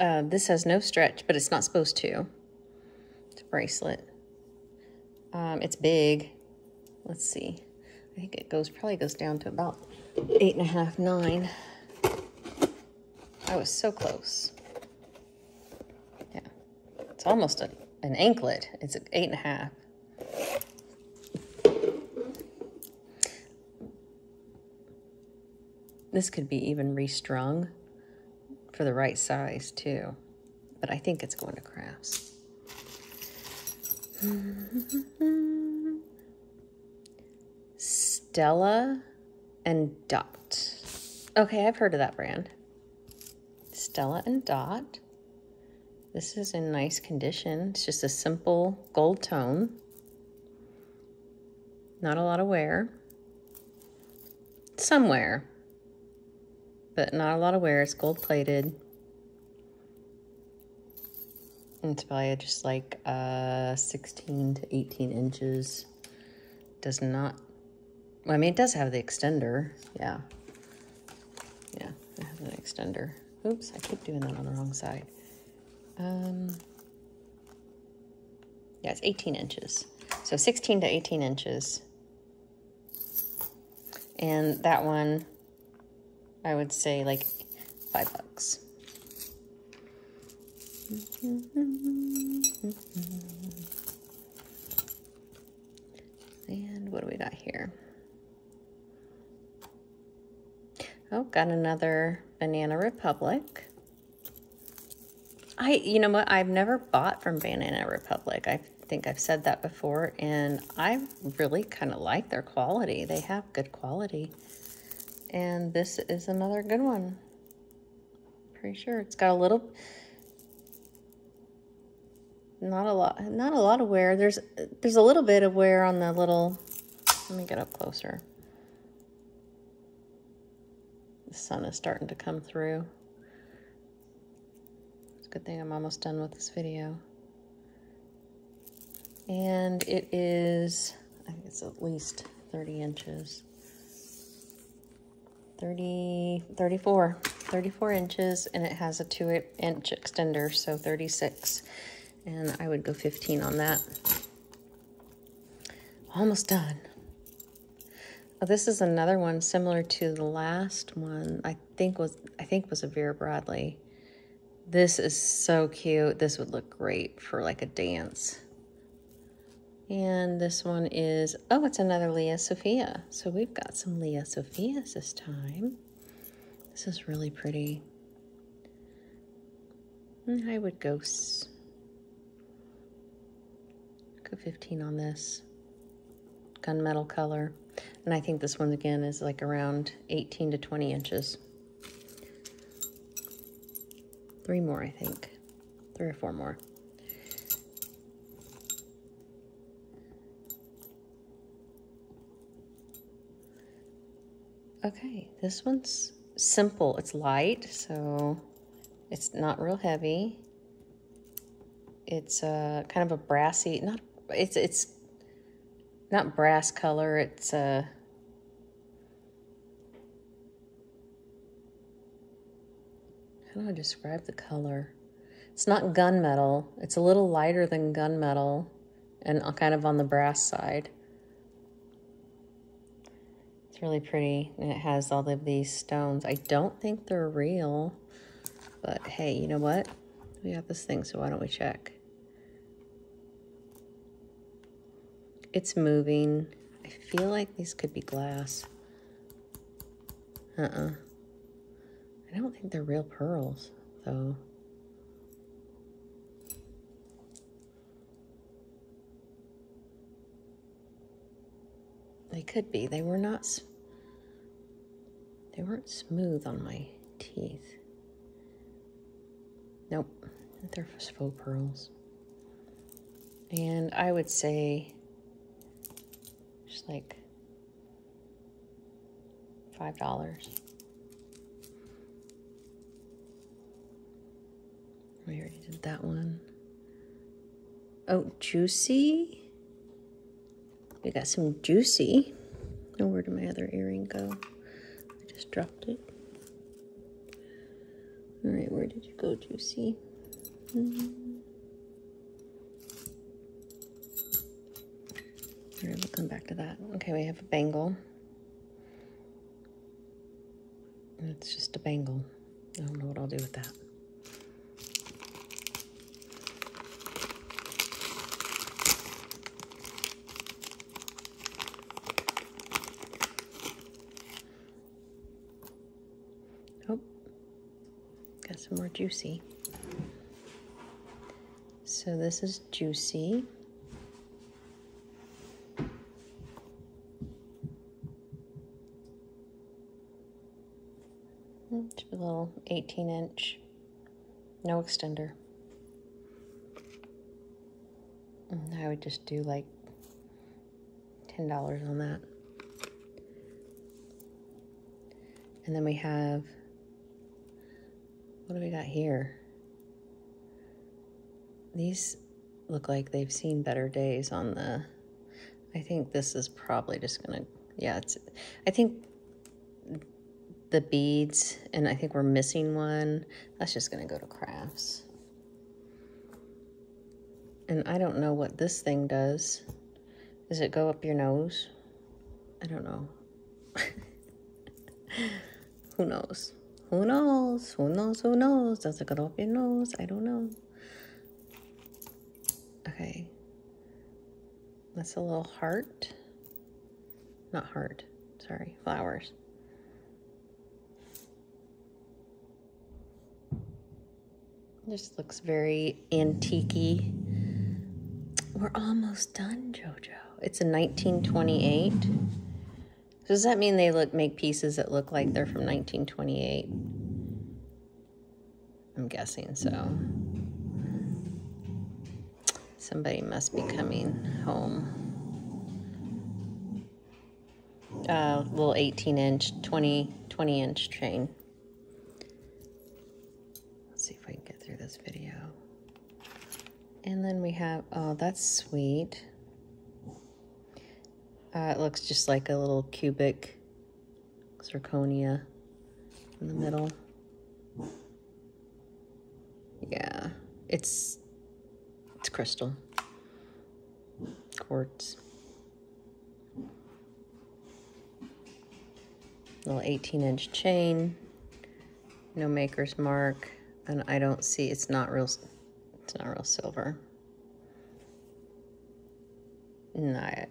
uh, this has no stretch, but it's not supposed to It's a bracelet. Um, it's big. Let's see. I think it goes probably goes down to about eight and a half, nine. I was so close. Yeah. It's almost a, an anklet. It's an eight and a half. This could be even restrung for the right size too. But I think it's going to crafts. [laughs] Stella and Dot. Okay, I've heard of that brand. Stella and Dot. This is in nice condition. It's just a simple gold tone. Not a lot of wear. Some wear, but not a lot of wear. It's gold plated. It's probably just like uh, 16 to 18 inches. Does not, well, I mean, it does have the extender. Yeah. Yeah, it has an extender. Oops, I keep doing that on the wrong side. Um, yeah, it's 18 inches. So 16 to 18 inches. And that one, I would say like five bucks. And what do we got here? Oh, got another Banana Republic. I, you know what, I've never bought from Banana Republic. I think I've said that before, and I really kind of like their quality. They have good quality. And this is another good one. Pretty sure it's got a little, not a lot, not a lot of wear. There's, there's a little bit of wear on the little, let me get up closer. The sun is starting to come through. It's a good thing I'm almost done with this video. And it is, I think it's at least 30 inches. 30, 34, 34 inches, and it has a two inch extender, so 36 and I would go 15 on that. Almost done. Oh, this is another one similar to the last one. I think was I think was a Vera Bradley. This is so cute. This would look great for like a dance. And this one is, oh, it's another Lia Sophia. So we've got some Lia Sophias this time. This is really pretty. I would go, go 15 on this. Gunmetal color. And I think this one again is like around 18 to 20 inches. Three more, I think. Three or four more. Okay, this one's simple. It's light, so it's not real heavy. It's uh, kind of a brassy, not, it's, it's not brass color, it's a, uh, how do I describe the color? It's not gunmetal. It's a little lighter than gunmetal and kind of on the brass side. It's really pretty, and it has all of these stones. I don't think they're real, but hey, you know what? We got this thing, so why don't we check? It's moving. I feel like these could be glass. Uh-uh. I don't think they're real pearls, though. They could be. They were not they weren't smooth on my teeth. Nope, they're faux pearls. And I would say just like five dollars. We already did that one. Oh, juicy. We got some juicy. Oh, where did my other earring go? I just dropped it. All right, where did you go, Juicy? Mm -hmm. Right, we'll come back to that. Okay, we have a bangle. It's just a bangle. I don't know what I'll do with that. Oh, got some more juicy. So this is juicy. It's a little 18 inch, no extender. And I would just do like $10 on that. And then we have what do we got here? These look like they've seen better days on the, I think this is probably just gonna, yeah, it's, I think the beads, and I think we're missing one. That's just gonna go to crafts. And I don't know what this thing does. Does it go up your nose? I don't know. [laughs] Who knows? Who knows? Who knows? Who knows? Does it go up your nose? I don't know. Okay. That's a little heart. Not heart. Sorry. Flowers. This looks very antique We're almost done, Jojo. It's a 1928. Does that mean they look make pieces that look like they're from 1928? I'm guessing so. Somebody must be coming home. Uh, little 18 inch, 20, 20 inch chain. Let's see if we can get through this video. And then we have, oh, that's sweet. Uh, it looks just like a little cubic zirconia in the middle. Yeah, it's it's crystal, quartz. Little 18 inch chain, no maker's mark. And I don't see, it's not real, it's not real silver. No, I,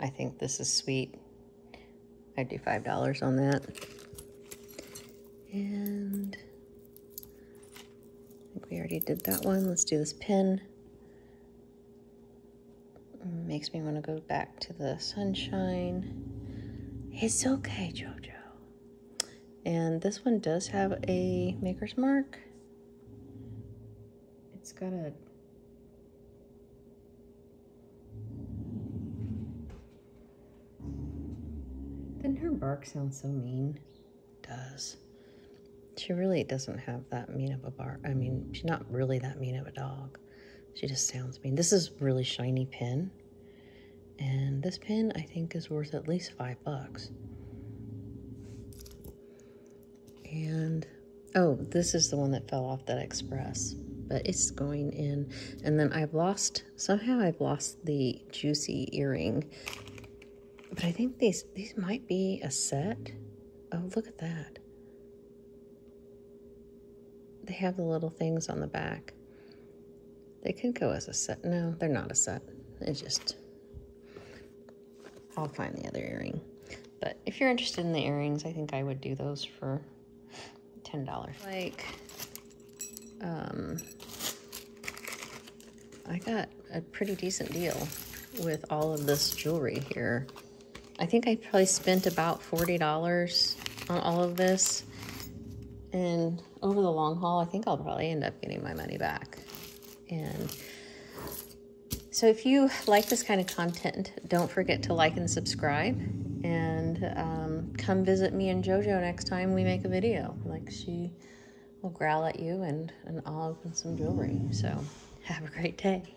I think this is sweet. I'd do $5 on that. And I think we already did that one. Let's do this pin. Makes me want to go back to the sunshine. It's okay, Jojo. And this one does have a maker's mark. It's got a Doesn't her bark sound so mean? It does. She really doesn't have that mean of a bark. I mean, she's not really that mean of a dog. She just sounds mean. This is really shiny pin. And this pin, I think, is worth at least five bucks. And, oh, this is the one that fell off that express. But it's going in. And then I've lost, somehow I've lost the juicy earring. But I think these, these might be a set. Oh, look at that. They have the little things on the back. They could go as a set. No, they're not a set. It's just, I'll find the other earring. But if you're interested in the earrings, I think I would do those for $10. Like, um, I got a pretty decent deal with all of this jewelry here. I think I probably spent about $40 on all of this. And over the long haul, I think I'll probably end up getting my money back. And so if you like this kind of content, don't forget to like and subscribe. And um, come visit me and JoJo next time we make a video. Like she will growl at you and, and I'll open some jewelry. So [laughs] have a great day.